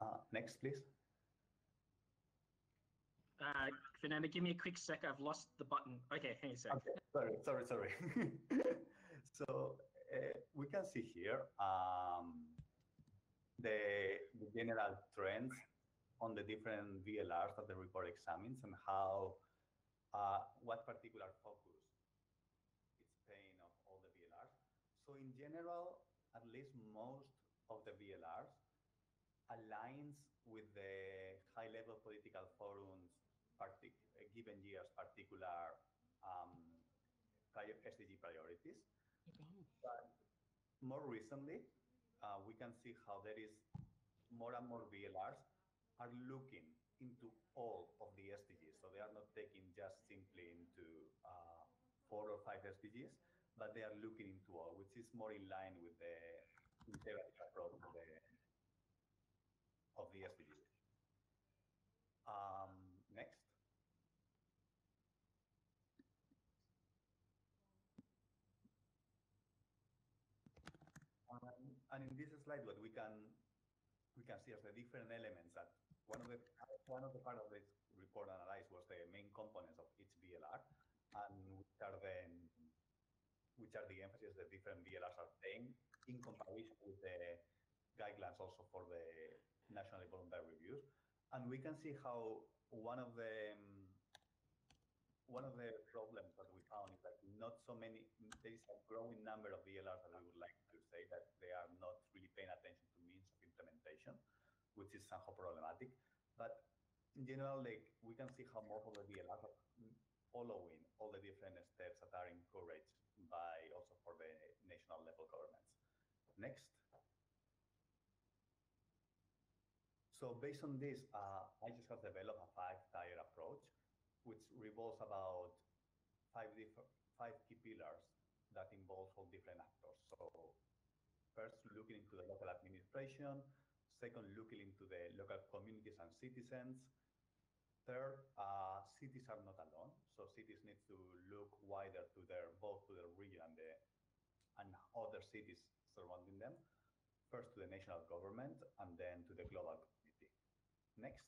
Uh, next, please. Uh, Fernando, give me a quick sec. I've lost the button. Okay, hang a sec. Okay, sorry, sorry, sorry. <laughs> so uh, we can see here um, the, the general trends on the different VLRs that the report examines and how, uh, what particular focus it's paying of all the VLRs. So in general, at least most of the VLRs aligns with the high-level political forums partic- given year's particular um, prior SDG priorities. But more recently, uh, we can see how there is more and more VLRs are looking into all of the SDGs. So they are not taking just simply into uh, four or five SDGs, but they are looking into all, which is more in line with the integrated approach of the, of the SDGs. Um, next. Um, and in this slide, what we can we can see as the different elements that one of the one of the part of this report analyzed was the main components of each VLR, and which are then which are the emphasis that different VLRs are paying in comparison with the guidelines also for the national voluntary reviews. And we can see how one of the um, one of the problems that we found is that not so many there is a growing number of VLRs that we would like to say that they are not really paying attention to means of implementation, which is somehow problematic. But in general, like we can see how most of the VLRs are following all the different steps that are encouraged by also for the national level governments. Next. So based on this, uh, I just have developed a five-tier approach, which revolves about five different five key pillars that involve all different actors. So first, looking into the local administration. Second, looking into the local communities and citizens. Third, uh, cities are not alone. So cities need to look wider to their both to their region and the and other cities surrounding them. First to the national government and then to the global community. Next.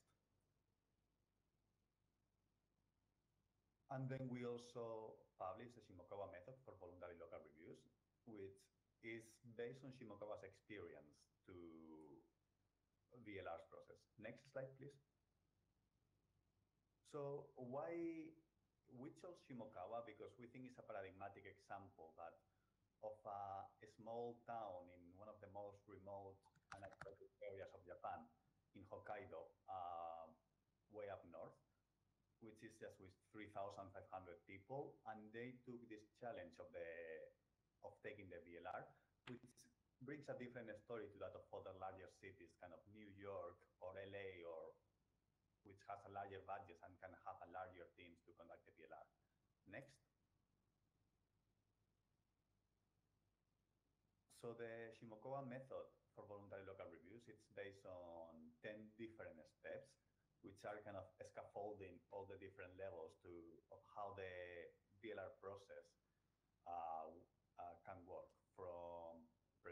And then we also published the Shimokawa method for voluntary local reviews, which is based on Shimokawa's experience Next slide, please. So why we chose Shimokawa because we think it's a paradigmatic example that of a, a small town in one of the most remote and isolated areas of Japan, in Hokkaido, uh, way up north, which is just with 3,500 people, and they took this challenge of the of taking the VLR, which brings a different story to that of other larger cities, kind of New York or LA, or which has a larger budget and can have a larger teams to conduct the VLR. Next. So the Shimokawa method for voluntary local reviews, it's based on 10 different steps, which are kind of scaffolding all the different levels to of how the VLR process uh, uh,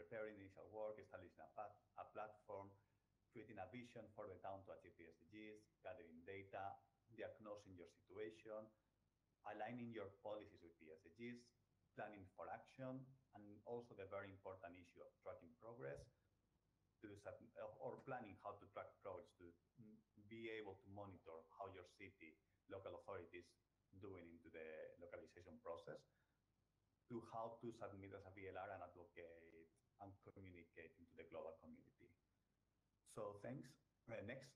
preparing initial work, establishing a, path, a platform, creating a vision for the town to achieve the SDGs, gathering data, diagnosing your situation, aligning your policies with the SDGs, planning for action, and also the very important issue of tracking progress to, or planning how to track progress to be able to monitor how your city, local authorities doing into the localization process to how to submit as a VLR and advocate and communicate into the global community. So thanks. Uh, next.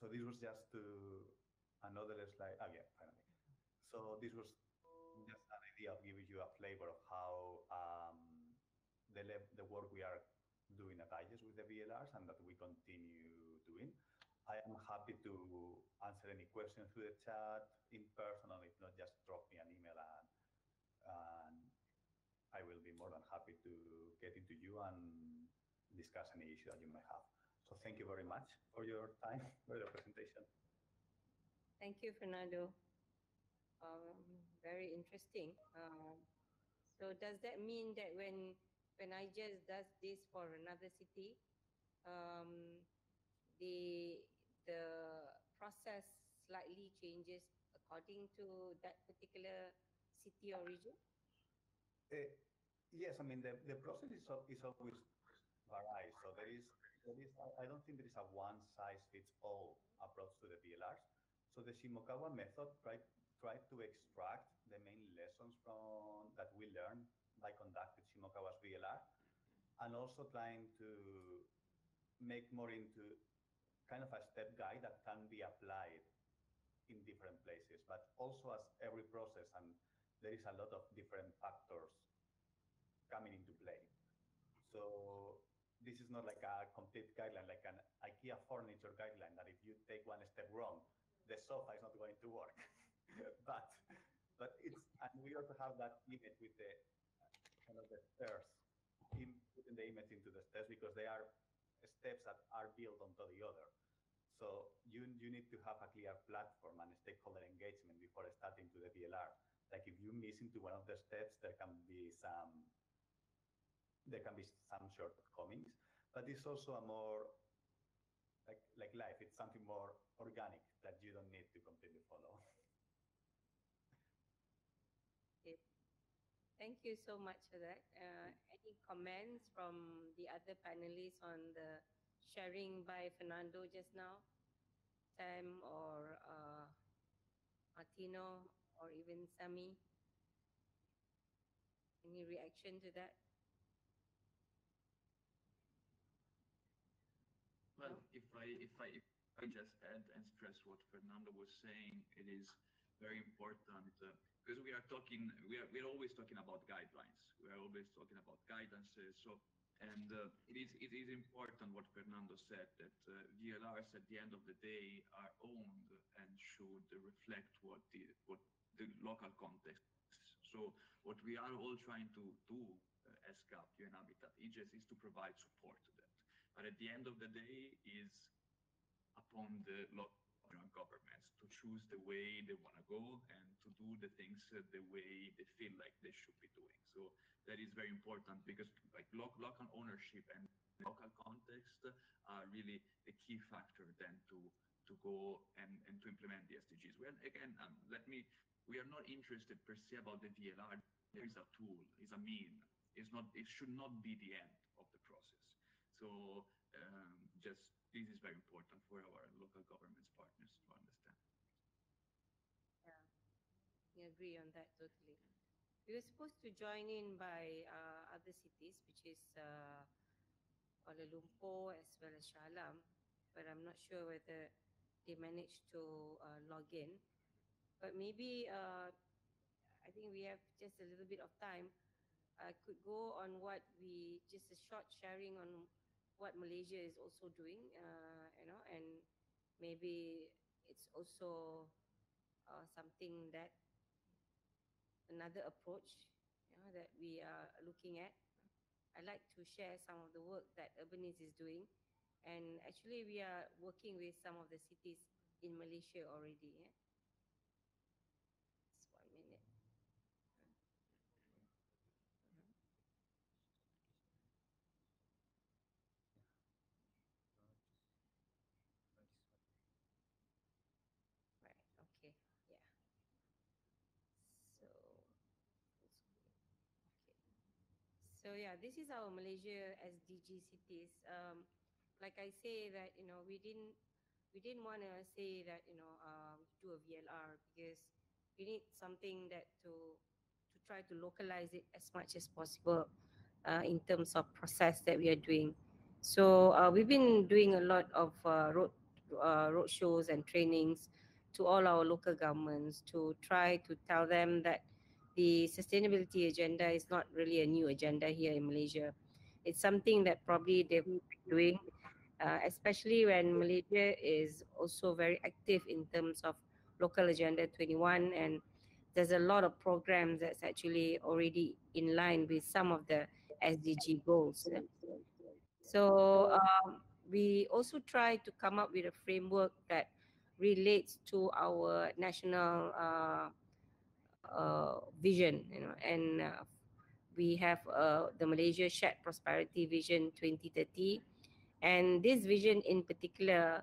So this was just to another slide. Oh yeah, finally. So this was just an idea of giving you a flavor of how um, the the work we are doing at IGES with the VLRs and that we continue doing. I am happy to answer any questions through the chat in person, or if not, just drop me an email and, and I will be more than happy to get into you and discuss any issue that you may have. So thank you very much for your time, <laughs> for your presentation. Thank you, Fernando. Um, very interesting. Um, so does that mean that when when I just does this for another city, um, the the process slightly changes according to that particular city or region? Uh, yes, I mean the, the process is, is always varies. So there is there is I don't think there is a one size fits all approach to the VLRs. So the Shimokawa method tried tried to extract the main lessons from that we learned by conducting Shimokawa's VLR, and also trying to make more into kind of a step guide that can be applied in different places, but also as every process, and there is a lot of different factors coming into play. So this is not like a complete guideline, like an IKEA furniture guideline that if you take one step wrong, the sofa is not going to work. <laughs> but but it's and we also have that image with the kind of the stairs, in putting the image into the stairs because they are steps that are built onto the other. So you you need to have a clear platform and stakeholder engagement before starting to the VLR. Like if you miss into one of the steps, there can be some there can be some shortcomings, but it's also a more like like life. It's something more organic that you don't need to completely follow. Thank you so much for that. Uh, any comments from the other panelists on the sharing by Fernando just now? Sam or uh, Martino or even Sami? Any reaction to that? Well, if I if I just add and stress what Fernando was saying, it is very important uh, because we are talking we are we're always talking about guidelines. We are always talking about guidances. So and uh, it is it is important what Fernando said that uh, VLRs at the end of the day are owned and should reflect what the what the local context. So what we are all trying to do uh, as CAP, UN Habitat, is to provide support to that. But at the end of the day, is upon the local governments to choose the way they want to go and to do the things uh, the way they feel like they should be doing. So that is very important because like local ownership and local context are really the key factor then to to go and, and to implement the SDGs. Well, again, um, let me, we are not interested per se about the VLR. There is a tool, is a mean. It's not, it should not be the end of the process. So um, just this is very important for our local governments partners to understand. Yeah, I agree on that totally. We were supposed to join in by uh, other cities, which is uh, Kuala Lumpur as well as Shah Alam, but I'm not sure whether they managed to uh, log in. But maybe uh, I think we have just a little bit of time. I could go on what we just a short sharing on what Malaysia is also doing, uh, you know, and maybe it's also uh, something that another approach you know, that we are looking at. I'd like to share some of the work that Urbanice is doing. And actually, we are working with some of the cities in Malaysia already. Yeah? Just one minute. So yeah, this is our Malaysia SDG cities. Um, like I say that you know we didn't we didn't want to say that you know um, do a VLR because we need something that to to try to localize it as much as possible uh, in terms of process that we are doing. So uh, we've been doing a lot of uh, road uh, road shows and trainings to all our local governments to try to tell them that the sustainability agenda is not really a new agenda here in Malaysia. It's something that probably they've been doing, uh, especially when Malaysia is also very active in terms of local agenda 21 and there's a lot of programs that's actually already in line with some of the SDG goals. So um, we also try to come up with a framework that relates to our national uh, uh, vision, you know, and uh, we have uh, the Malaysia Shared Prosperity Vision 2030, and this vision in particular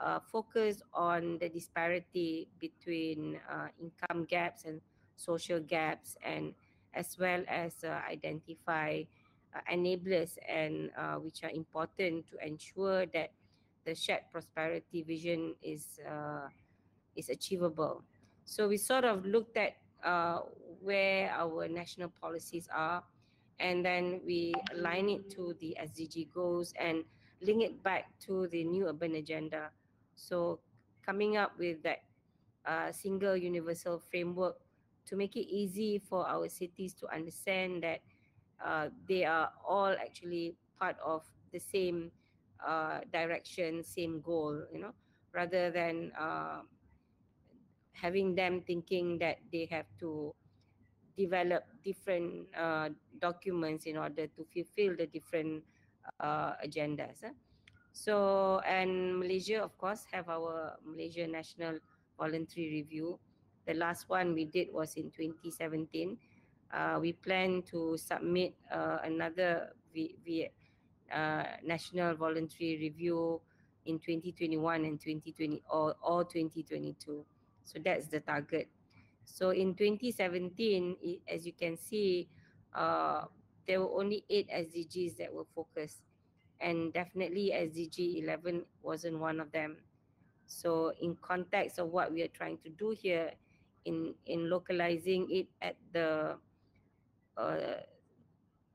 uh, focus on the disparity between uh, income gaps and social gaps, and as well as uh, identify uh, enablers and uh, which are important to ensure that the shared prosperity vision is uh, is achievable. So we sort of looked at uh, where our national policies are, and then we align it to the SDG goals and link it back to the new urban agenda. So coming up with that uh, single universal framework to make it easy for our cities to understand that uh, they are all actually part of the same uh, direction, same goal, you know, rather than uh, having them thinking that they have to develop different uh, documents in order to fulfill the different uh, agendas. Eh? So, and Malaysia, of course, have our Malaysia National Voluntary Review. The last one we did was in 2017. Uh, we plan to submit uh, another v- v- uh, National Voluntary Review in 2021 and 2020 or, or 2022. So that's the target. So in 2017, it, as you can see, uh, there were only eight SDGs that were focused, and definitely SDG 11 wasn't one of them. So in context of what we are trying to do here, in in localizing it at the uh,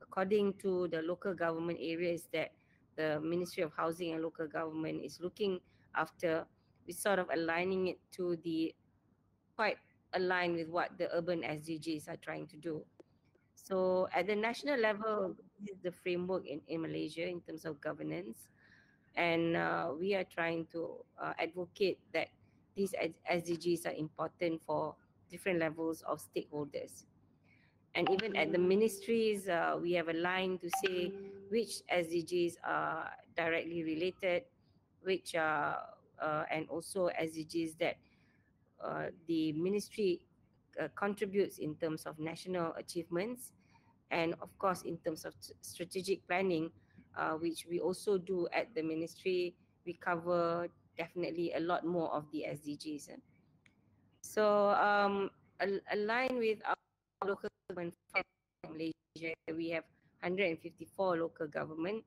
according to the local government areas that the Ministry of Housing and Local Government is looking after, we sort of aligning it to the quite aligned with what the urban SDGs are trying to do. So at the national level, this is the framework in, in Malaysia in terms of governance. And uh, we are trying to uh, advocate that these SDGs are important for different levels of stakeholders. And even at the ministries, uh, we have a line to say which SDGs are directly related, which are, uh, and also SDGs that uh, the ministry uh, contributes in terms of national achievements and of course in terms of strategic planning uh, which we also do at the ministry. We cover definitely a lot more of the sdgs eh? so um, al- aligned with our local government from malaysia we have 154 local government.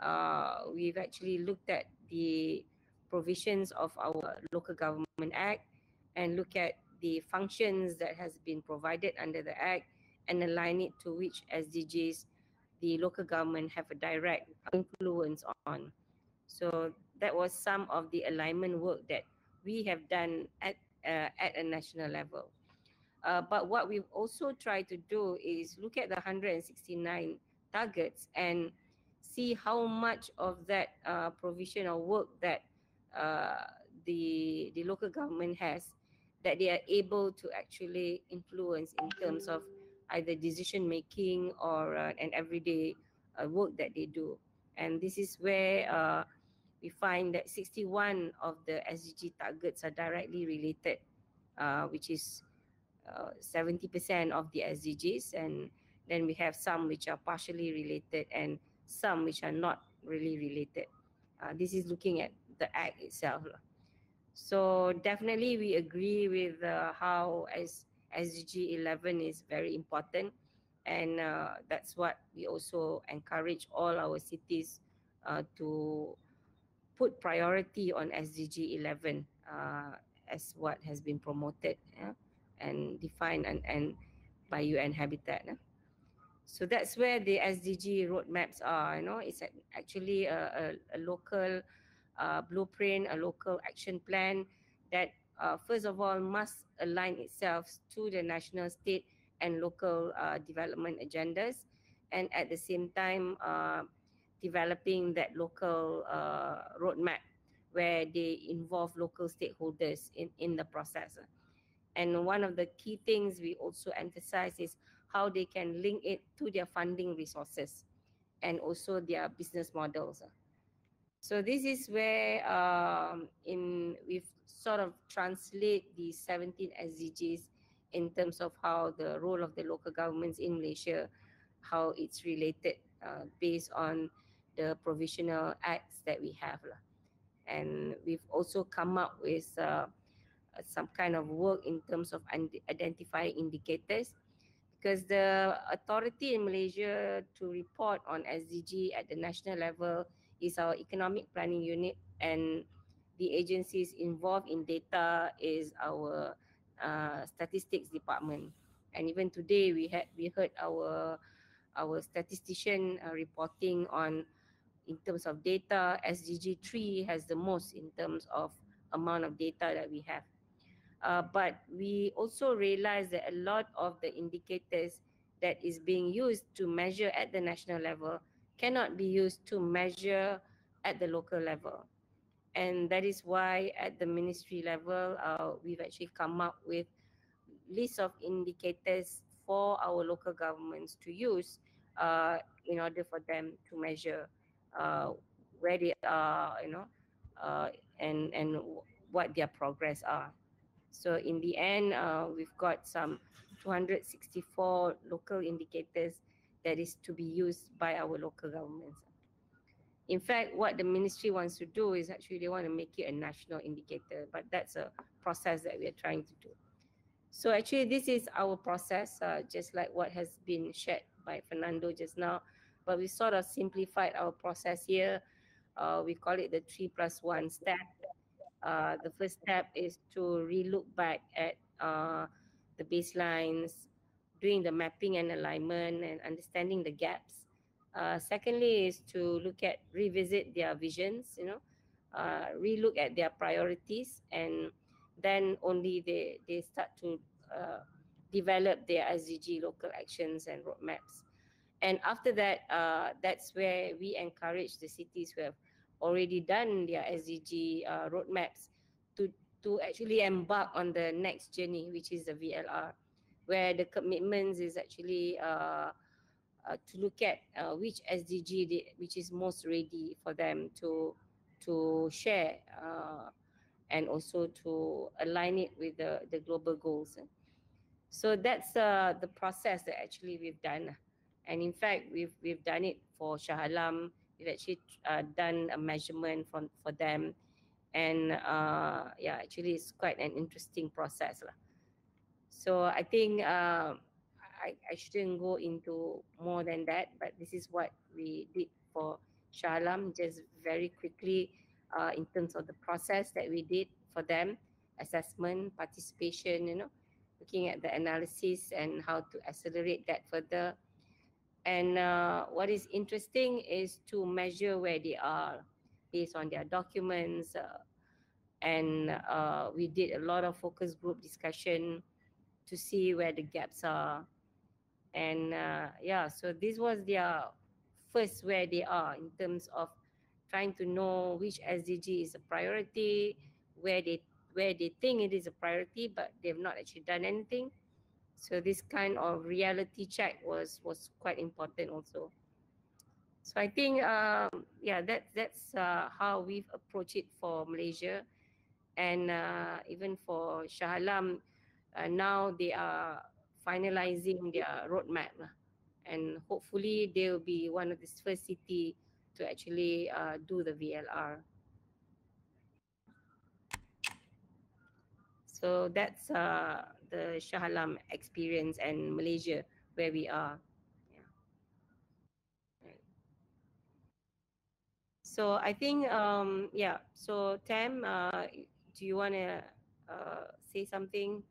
Uh, we've actually looked at the provisions of our local government act and look at the functions that has been provided under the act and align it to which SDGs the local government have a direct influence on. So that was some of the alignment work that we have done at uh, at a national level. Uh, but what we've also tried to do is look at the 169 targets and see how much of that uh, provision or work that uh, the the local government has that they are able to actually influence in terms of either decision making or uh, an everyday uh, work that they do. And this is where uh, we find that 61 of the SDG targets are directly related, uh, which is 70% uh, of the SDGs. And then we have some which are partially related and some which are not really related. Uh, this is looking at the act itself. So definitely we agree with uh, how SDG 11 is very important. And uh, that's what we also encourage all our cities uh, to put priority on SDG 11 uh, as what has been promoted yeah, and defined and, and by UN Habitat. Yeah. So that's where the SDG roadmaps are. You know, it's actually a, a, a local uh, blueprint, a local action plan that uh, first of all must align itself to the national, state, and local uh, development agendas, and at the same time uh, developing that local uh, roadmap where they involve local stakeholders in, in the process. And one of the key things we also emphasize is how they can link it to their funding resources and also their business models. So this is where um, in we've sort of translate the 17 SDGs in terms of how the role of the local governments in Malaysia, how it's related uh, based on the provisional acts that we have. And we've also come up with uh, some kind of work in terms of identifying indicators because the authority in Malaysia to report on SDG at the national level is our economic planning unit and the agencies involved in data is our uh, statistics department. And even today we had we heard our our statistician uh, reporting on in terms of data sdg 3 has the most in terms of amount of data that we have. Uh, but we also realize that a lot of the indicators that is being used to measure at the national level cannot be used to measure at the local level. And that is why at the ministry level, uh, we've actually come up with list of indicators for our local governments to use uh, in order for them to measure uh, where they are, you know, uh, and and what their progress are. So in the end, uh, we've got some 264 local indicators that is to be used by our local governments. In fact, what the ministry wants to do is actually they want to make it a national indicator, but that's a process that we are trying to do. So actually, this is our process, uh, just like what has been shared by Fernando just now. But we sort of simplified our process here. Uh, we call it the three plus one step. Uh, the first step is to relook back at uh, the baselines, doing the mapping and alignment and understanding the gaps. Uh, secondly is to look at revisit their visions, you know, uh, relook at their priorities and then only they, they start to uh, develop their SDG local actions and roadmaps. And after that, uh, that's where we encourage the cities who have already done their SDG uh, roadmaps to, to actually embark on the next journey, which is the VLR, where the commitments is actually uh, uh, to look at uh, which SDG they, which is most ready for them to to share uh, and also to align it with the, the global goals. So that's uh, the process that actually we've done. And in fact, we've, we've done it for Shah Alam, we've actually uh, done a measurement from for them and uh, yeah actually it's quite an interesting process lah. So i think uh, I, I shouldn't go into more than that but this is what we did for Shah Alam just very quickly uh, in terms of the process that we did for them assessment participation you know looking at the analysis and how to accelerate that further and uh, what is interesting is to measure where they are based on their documents. Uh, and uh, we did a lot of focus group discussion to see where the gaps are. And uh, yeah, so this was their first where they are in terms of trying to know which SDG is a priority, where they where they think it is a priority, but they've not actually done anything. So this kind of reality check was was quite important also. So i think um, yeah that that's uh, how we've approached it for malaysia. And uh, even for shah alam and now they are finalizing their roadmap and hopefully they'll be one of the first city to actually uh, do the VLR. So that's uh, the Shah Alam experience and Malaysia where we are. Yeah. So I think, um, yeah, so Tam, uh, do you want to uh, say something?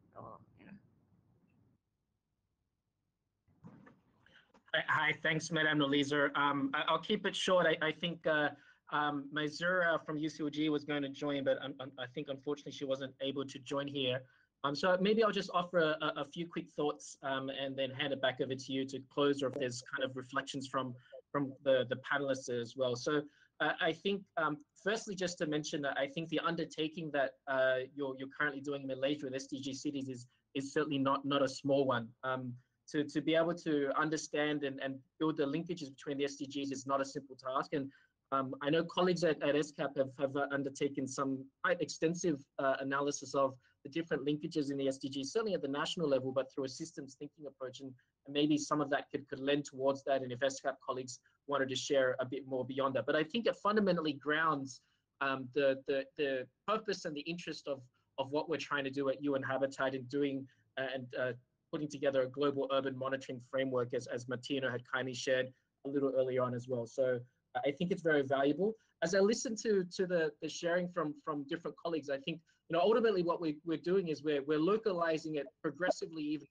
Hi, thanks, Madam Norliza. Um, I, will keep it short. I, I think uh, um, from UCLG was going to join, but I, I think unfortunately she wasn't able to join here. Um, so maybe I'll just offer a, a few quick thoughts um, and then hand it back over to you to close, or if there's kind of reflections from from the the panelists as well. So I think, um, firstly, just to mention that I think the undertaking that uh, you're, you're currently doing in Malaysia with SDG cities is, is certainly not, not a small one. Um, to, to be able to understand and, and build the linkages between the SDGs is not a simple task. And um, I know colleagues at, at ESCAP have, have uh, undertaken some quite extensive uh, analysis of the different linkages in the SDGs, certainly at the national level, but through a systems thinking approach. And, and maybe some of that could, could lend towards that. And if ESCAP colleagues wanted to share a bit more beyond that. But I think it fundamentally grounds um, the, the, the purpose and the interest of, of what we're trying to do at UN Habitat in doing uh, and uh, putting together a global urban monitoring framework as, as Martino had kindly shared a little earlier on as well. So uh, I think it's very valuable. As I listen to, to the, the sharing from, from different colleagues, I think you know ultimately what we, we're doing is we're, we're localizing it progressively even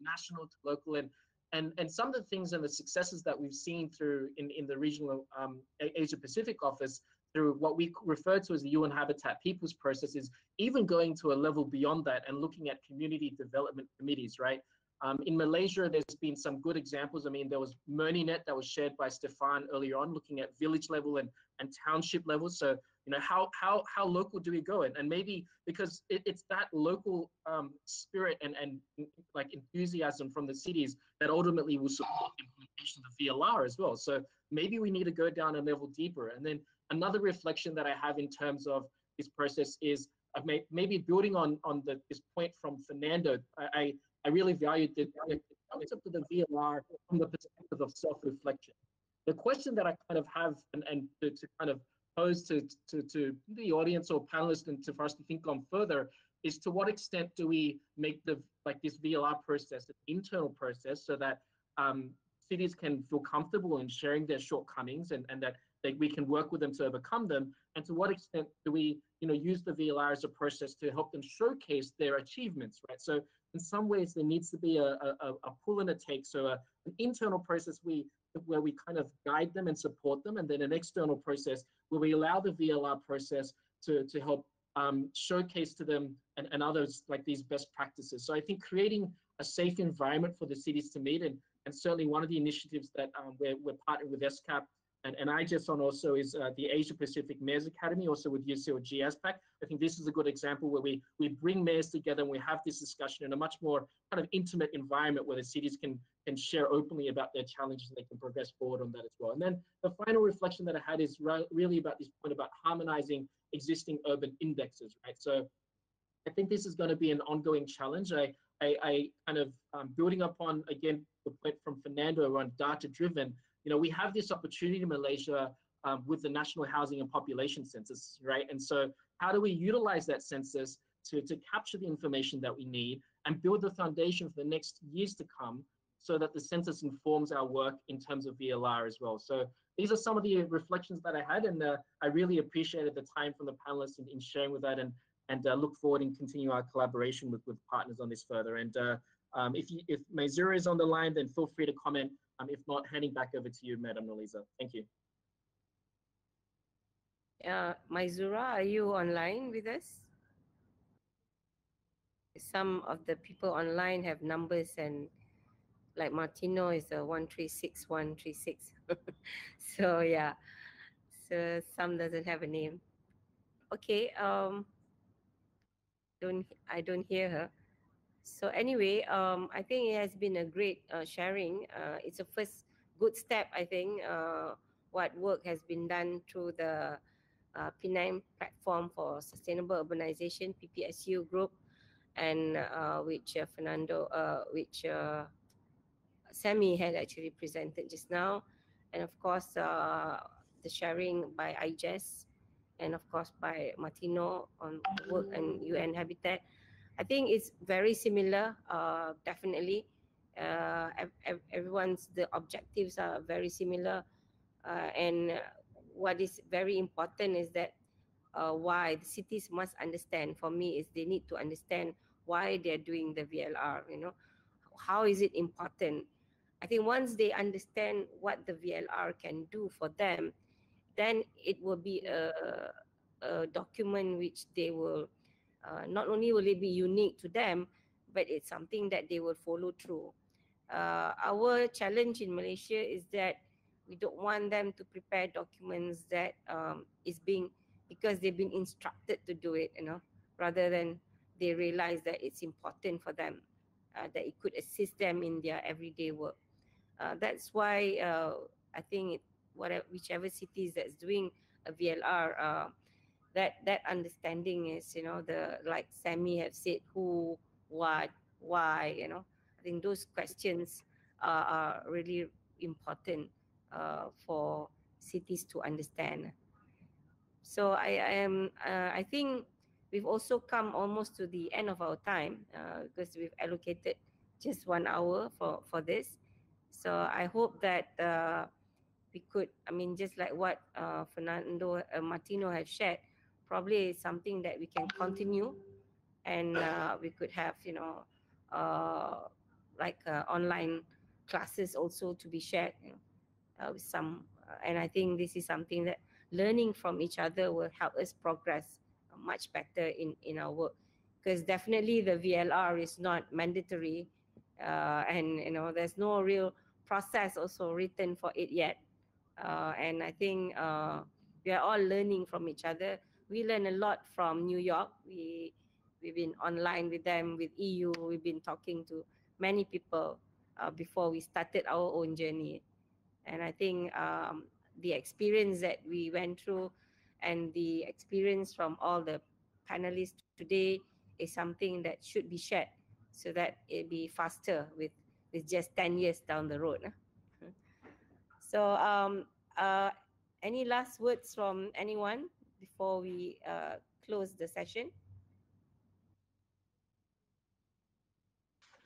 national to local and and and some of the things and the successes that we've seen through in in the regional um, Asia Pacific office through what we refer to as the UN Habitat Peoples process is even going to a level beyond that and looking at community development committees, right? Um, in Malaysia, there's been some good examples. I mean, there was MerniNet that was shared by Stefan earlier on, looking at village level and, and township level. So, you know, how how how local do we go? And, and maybe because it, it's that local um, spirit and, and like enthusiasm from the cities that ultimately will support implementation of the VLR as well. So maybe we need to go down a level deeper. And then another reflection that I have in terms of this process is I've made, maybe building on on the, this point from Fernando. I, I really valued the, the concept of the VLR from the perspective of self-reflection. The question that I kind of have and, and to, to kind of pose to, to, to the audience or panelists and to, for us to think on further is to what extent do we make the like this VLR process an internal process so that um, cities can feel comfortable in sharing their shortcomings and, and that they, we can work with them to overcome them and to what extent do we you know use the VLR as a process to help them showcase their achievements right so in some ways there needs to be a, a, a pull and a take. So a, uh, an internal process we where we kind of guide them and support them, and then an external process where we allow the VLR process to, to help um, showcase to them and, and others like these best practices. So I think creating a safe environment for the cities to meet, and, and certainly one of the initiatives that um, we're, we're partnering with ESCAP and, and I just on also is uh, the Asia Pacific Mayors Academy, also with UCLG ASPAC. I think this is a good example where we, we bring mayors together and we have this discussion in a much more kind of intimate environment where the cities can, can share openly about their challenges and they can progress forward on that as well. And then the final reflection that I had is really about this point about harmonizing existing urban indexes, right? So I think this is going to be an ongoing challenge. I, I, I kind of um, building upon, again, the point from Fernando around data driven, you know, we have this opportunity in Malaysia um, with the National Housing and Population Census, right? And so how do we utilize that census to, to capture the information that we need and build the foundation for the next years to come so that the census informs our work in terms of VLR as well. So these are some of the reflections that I had, and uh, I really appreciated the time from the panelists in, in sharing with that, and and uh, look forward and continue our collaboration with, with partners on this further. And uh, um, if you, if Maizura is on the line, then feel free to comment um, if not, handing back over to you, Madam Norliza. Thank you. Uh, Maizura, are you online with us? Some of the people online have numbers and like Martino is a 136136. <laughs> so yeah, so some doesn't have a name. Okay, um, don't I don't hear her. So anyway, um, I think it has been a great uh, sharing. Uh, it's a first good step, I think, uh, what work has been done through the uh, Penang platform for sustainable urbanization, PPSU group, and uh, which uh, Fernando, uh, which Sammy had actually presented just now. And of course, the sharing by IGES and of course by Martino on work and UN Habitat. I think it's very similar, uh, definitely. Uh, everyone's the objectives are very similar, uh, and what is very important is that uh, why the cities must understand. For me, is they need to understand why they're doing the VLR. You know, how is it important? I think once they understand what the VLR can do for them, then it will be a, a document which they will uh, not only will it be unique to them, but it's something that they will follow through. Uh, our challenge in Malaysia is that we don't want them to prepare documents that um, is being because they've been instructed to do it, you know, rather than they realize that it's important for them, uh, that it could assist them in their everyday work. Uh, that's why uh, I think it, whatever whichever cities that's doing a VLR, uh, that that understanding is you know the like Sammy have said who, what, why, you know. I think those questions are, are really important uh, for cities to understand. So I, I am uh, I think we've also come almost to the end of our time uh, because we've allocated just one hour for for this. So I hope that uh, we could, I mean, just like what uh, Fernando uh, Martino have shared, probably something that we can continue and uh, we could have, you know, uh, like uh, online classes also to be shared you know, uh, with some. Uh, and I think this is something that learning from each other will help us progress much better in, in our work. Because definitely the VLR is not mandatory uh, and, you know, there's no real process also written for it yet. And I think we are all learning from each other. We learn a lot from New York. We we've been online with them with EU. We've been talking to many people uh, before we started our own journey, and I think um, the experience that we went through and the experience from all the panelists today is something that should be shared so that it be faster with with just 10 years down the road. <laughs> So, um, uh, any last words from anyone before we uh, close the session?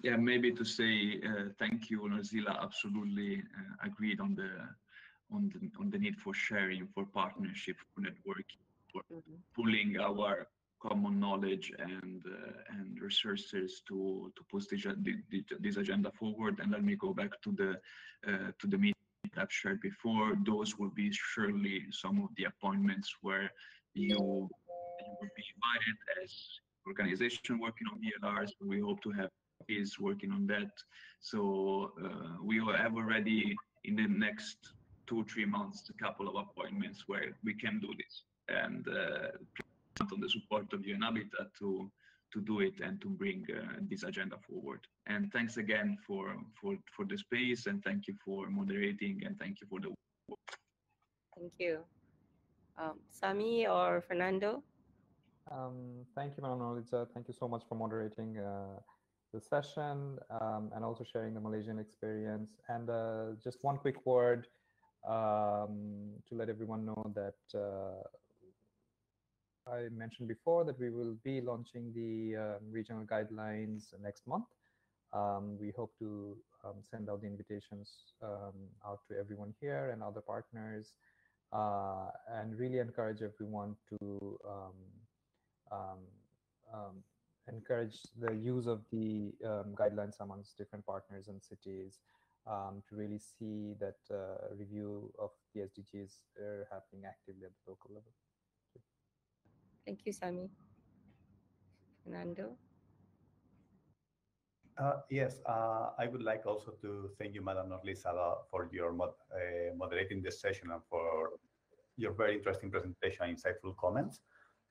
Yeah, maybe to say uh, thank you, Nazila. Absolutely uh, agreed on the on the on the need for sharing, for partnership, for networking, for mm-hmm. pulling our common knowledge and uh, and resources to to push this, this agenda forward. And let me go back to the uh, to the meeting I've shared before. Those will be surely some of the appointments where you, you will be invited as organization working on VLRs. We hope to have is working on that. So uh, we have already in the next two three months a couple of appointments where we can do this and uh, on the support of UN Habitat to to do it and to bring uh, this agenda forward. And thanks again for, for, for the space and thank you for moderating and thank you for the work. Thank you. Um, Sami or Fernando? Um, thank you, Madam Norliza. Thank you so much for moderating uh, the session um, and also sharing the Malaysian experience. And uh, just one quick word um, to let everyone know that uh, I mentioned before that we will be launching the uh, regional guidelines next month. Um, we hope to um, send out the invitations um, out to everyone here and other partners uh, and really encourage everyone to um, um, encourage the use of the guidelines amongst different partners and cities to really see that uh, review of the SDGs are happening actively at the local level. Thank you, Sami. Fernando? Uh, yes, uh, I would like also to thank you, Madam Norliza, for your mod uh, moderating this session and for your very interesting presentation, insightful comments.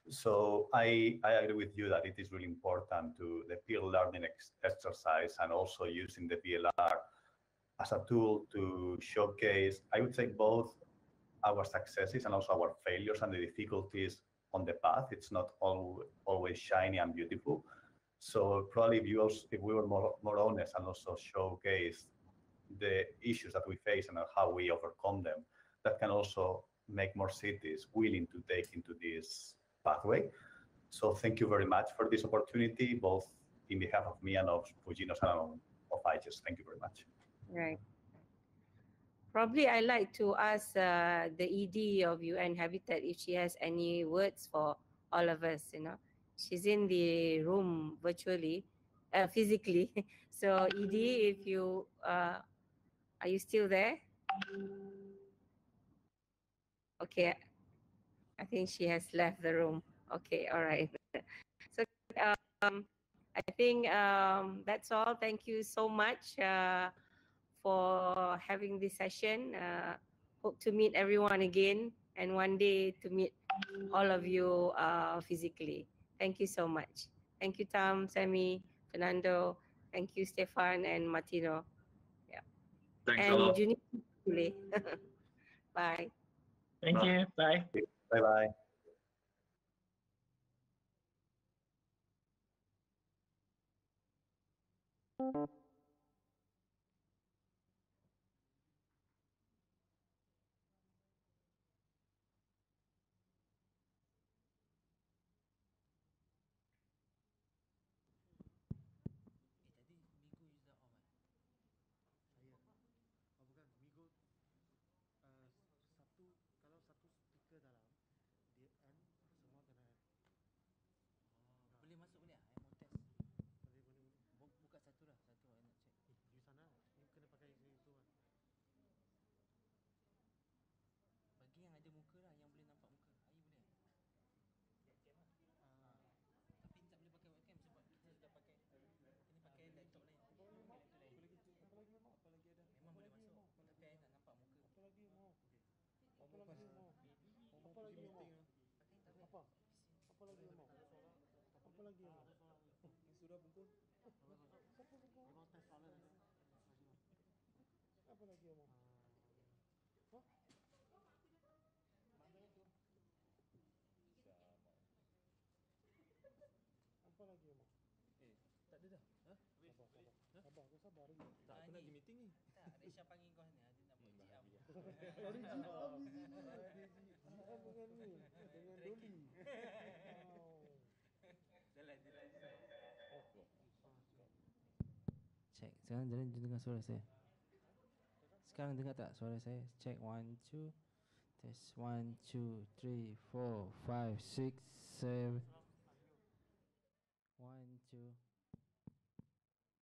So I, I agree with you that it is really important to the peer learning ex exercise and also using the VLR as a tool to showcase, I would say, both our successes and also our failures and the difficulties on the path. It's not all, always shiny and beautiful. So probably if, also, if we were more, more honest and also showcase the issues that we face and how we overcome them, that can also make more cities willing to take into this pathway. So thank you very much for this opportunity, both in behalf of me and of Fujinos and of IGES. Thank you very much. Right. Probably I like to ask uh, the ED of UN Habitat if she has any words for all of us. You know, she's in the room virtually, uh, physically. <laughs> so ED, if you uh, are you still there? Okay, I think she has left the room. Okay, all right. so um, I think um, that's all. Thank you so much uh, for having this session. Uh, hope to meet everyone again and one day to meet all of you uh, physically. Thank you so much. Thank you, Tom, Sammy, Fernando. Thank you, Stefan and Martino. Yeah. Thanks and a lot. Juni- <laughs> Bye. Thank Bye. you. Bye. Bye bye. Boleh Apa lagi mau? Apa? Apa lagi mau? Apa lagi mau? Yang sudah. Siapa pukul? Memang tes soalan ada. Apa lagi mau? Hah? Mana itu? Apa lagi mau? Eh, tak ada dah. Ha? Sabar, sabar. Sabar, kau sabar lagi. Tak, aku nak pergi meeting ni. Tak, Resha panggil kau ni. Dia nak buat GM. Dari Jim. <laughs> Dengan ni. Dengan Dolly. Jalan, jalan, jalan. Check. Sekarang jalan dengar suara saya. Sekarang dengar tak suara saya? Check one two. Test one two three four five six seven. One two.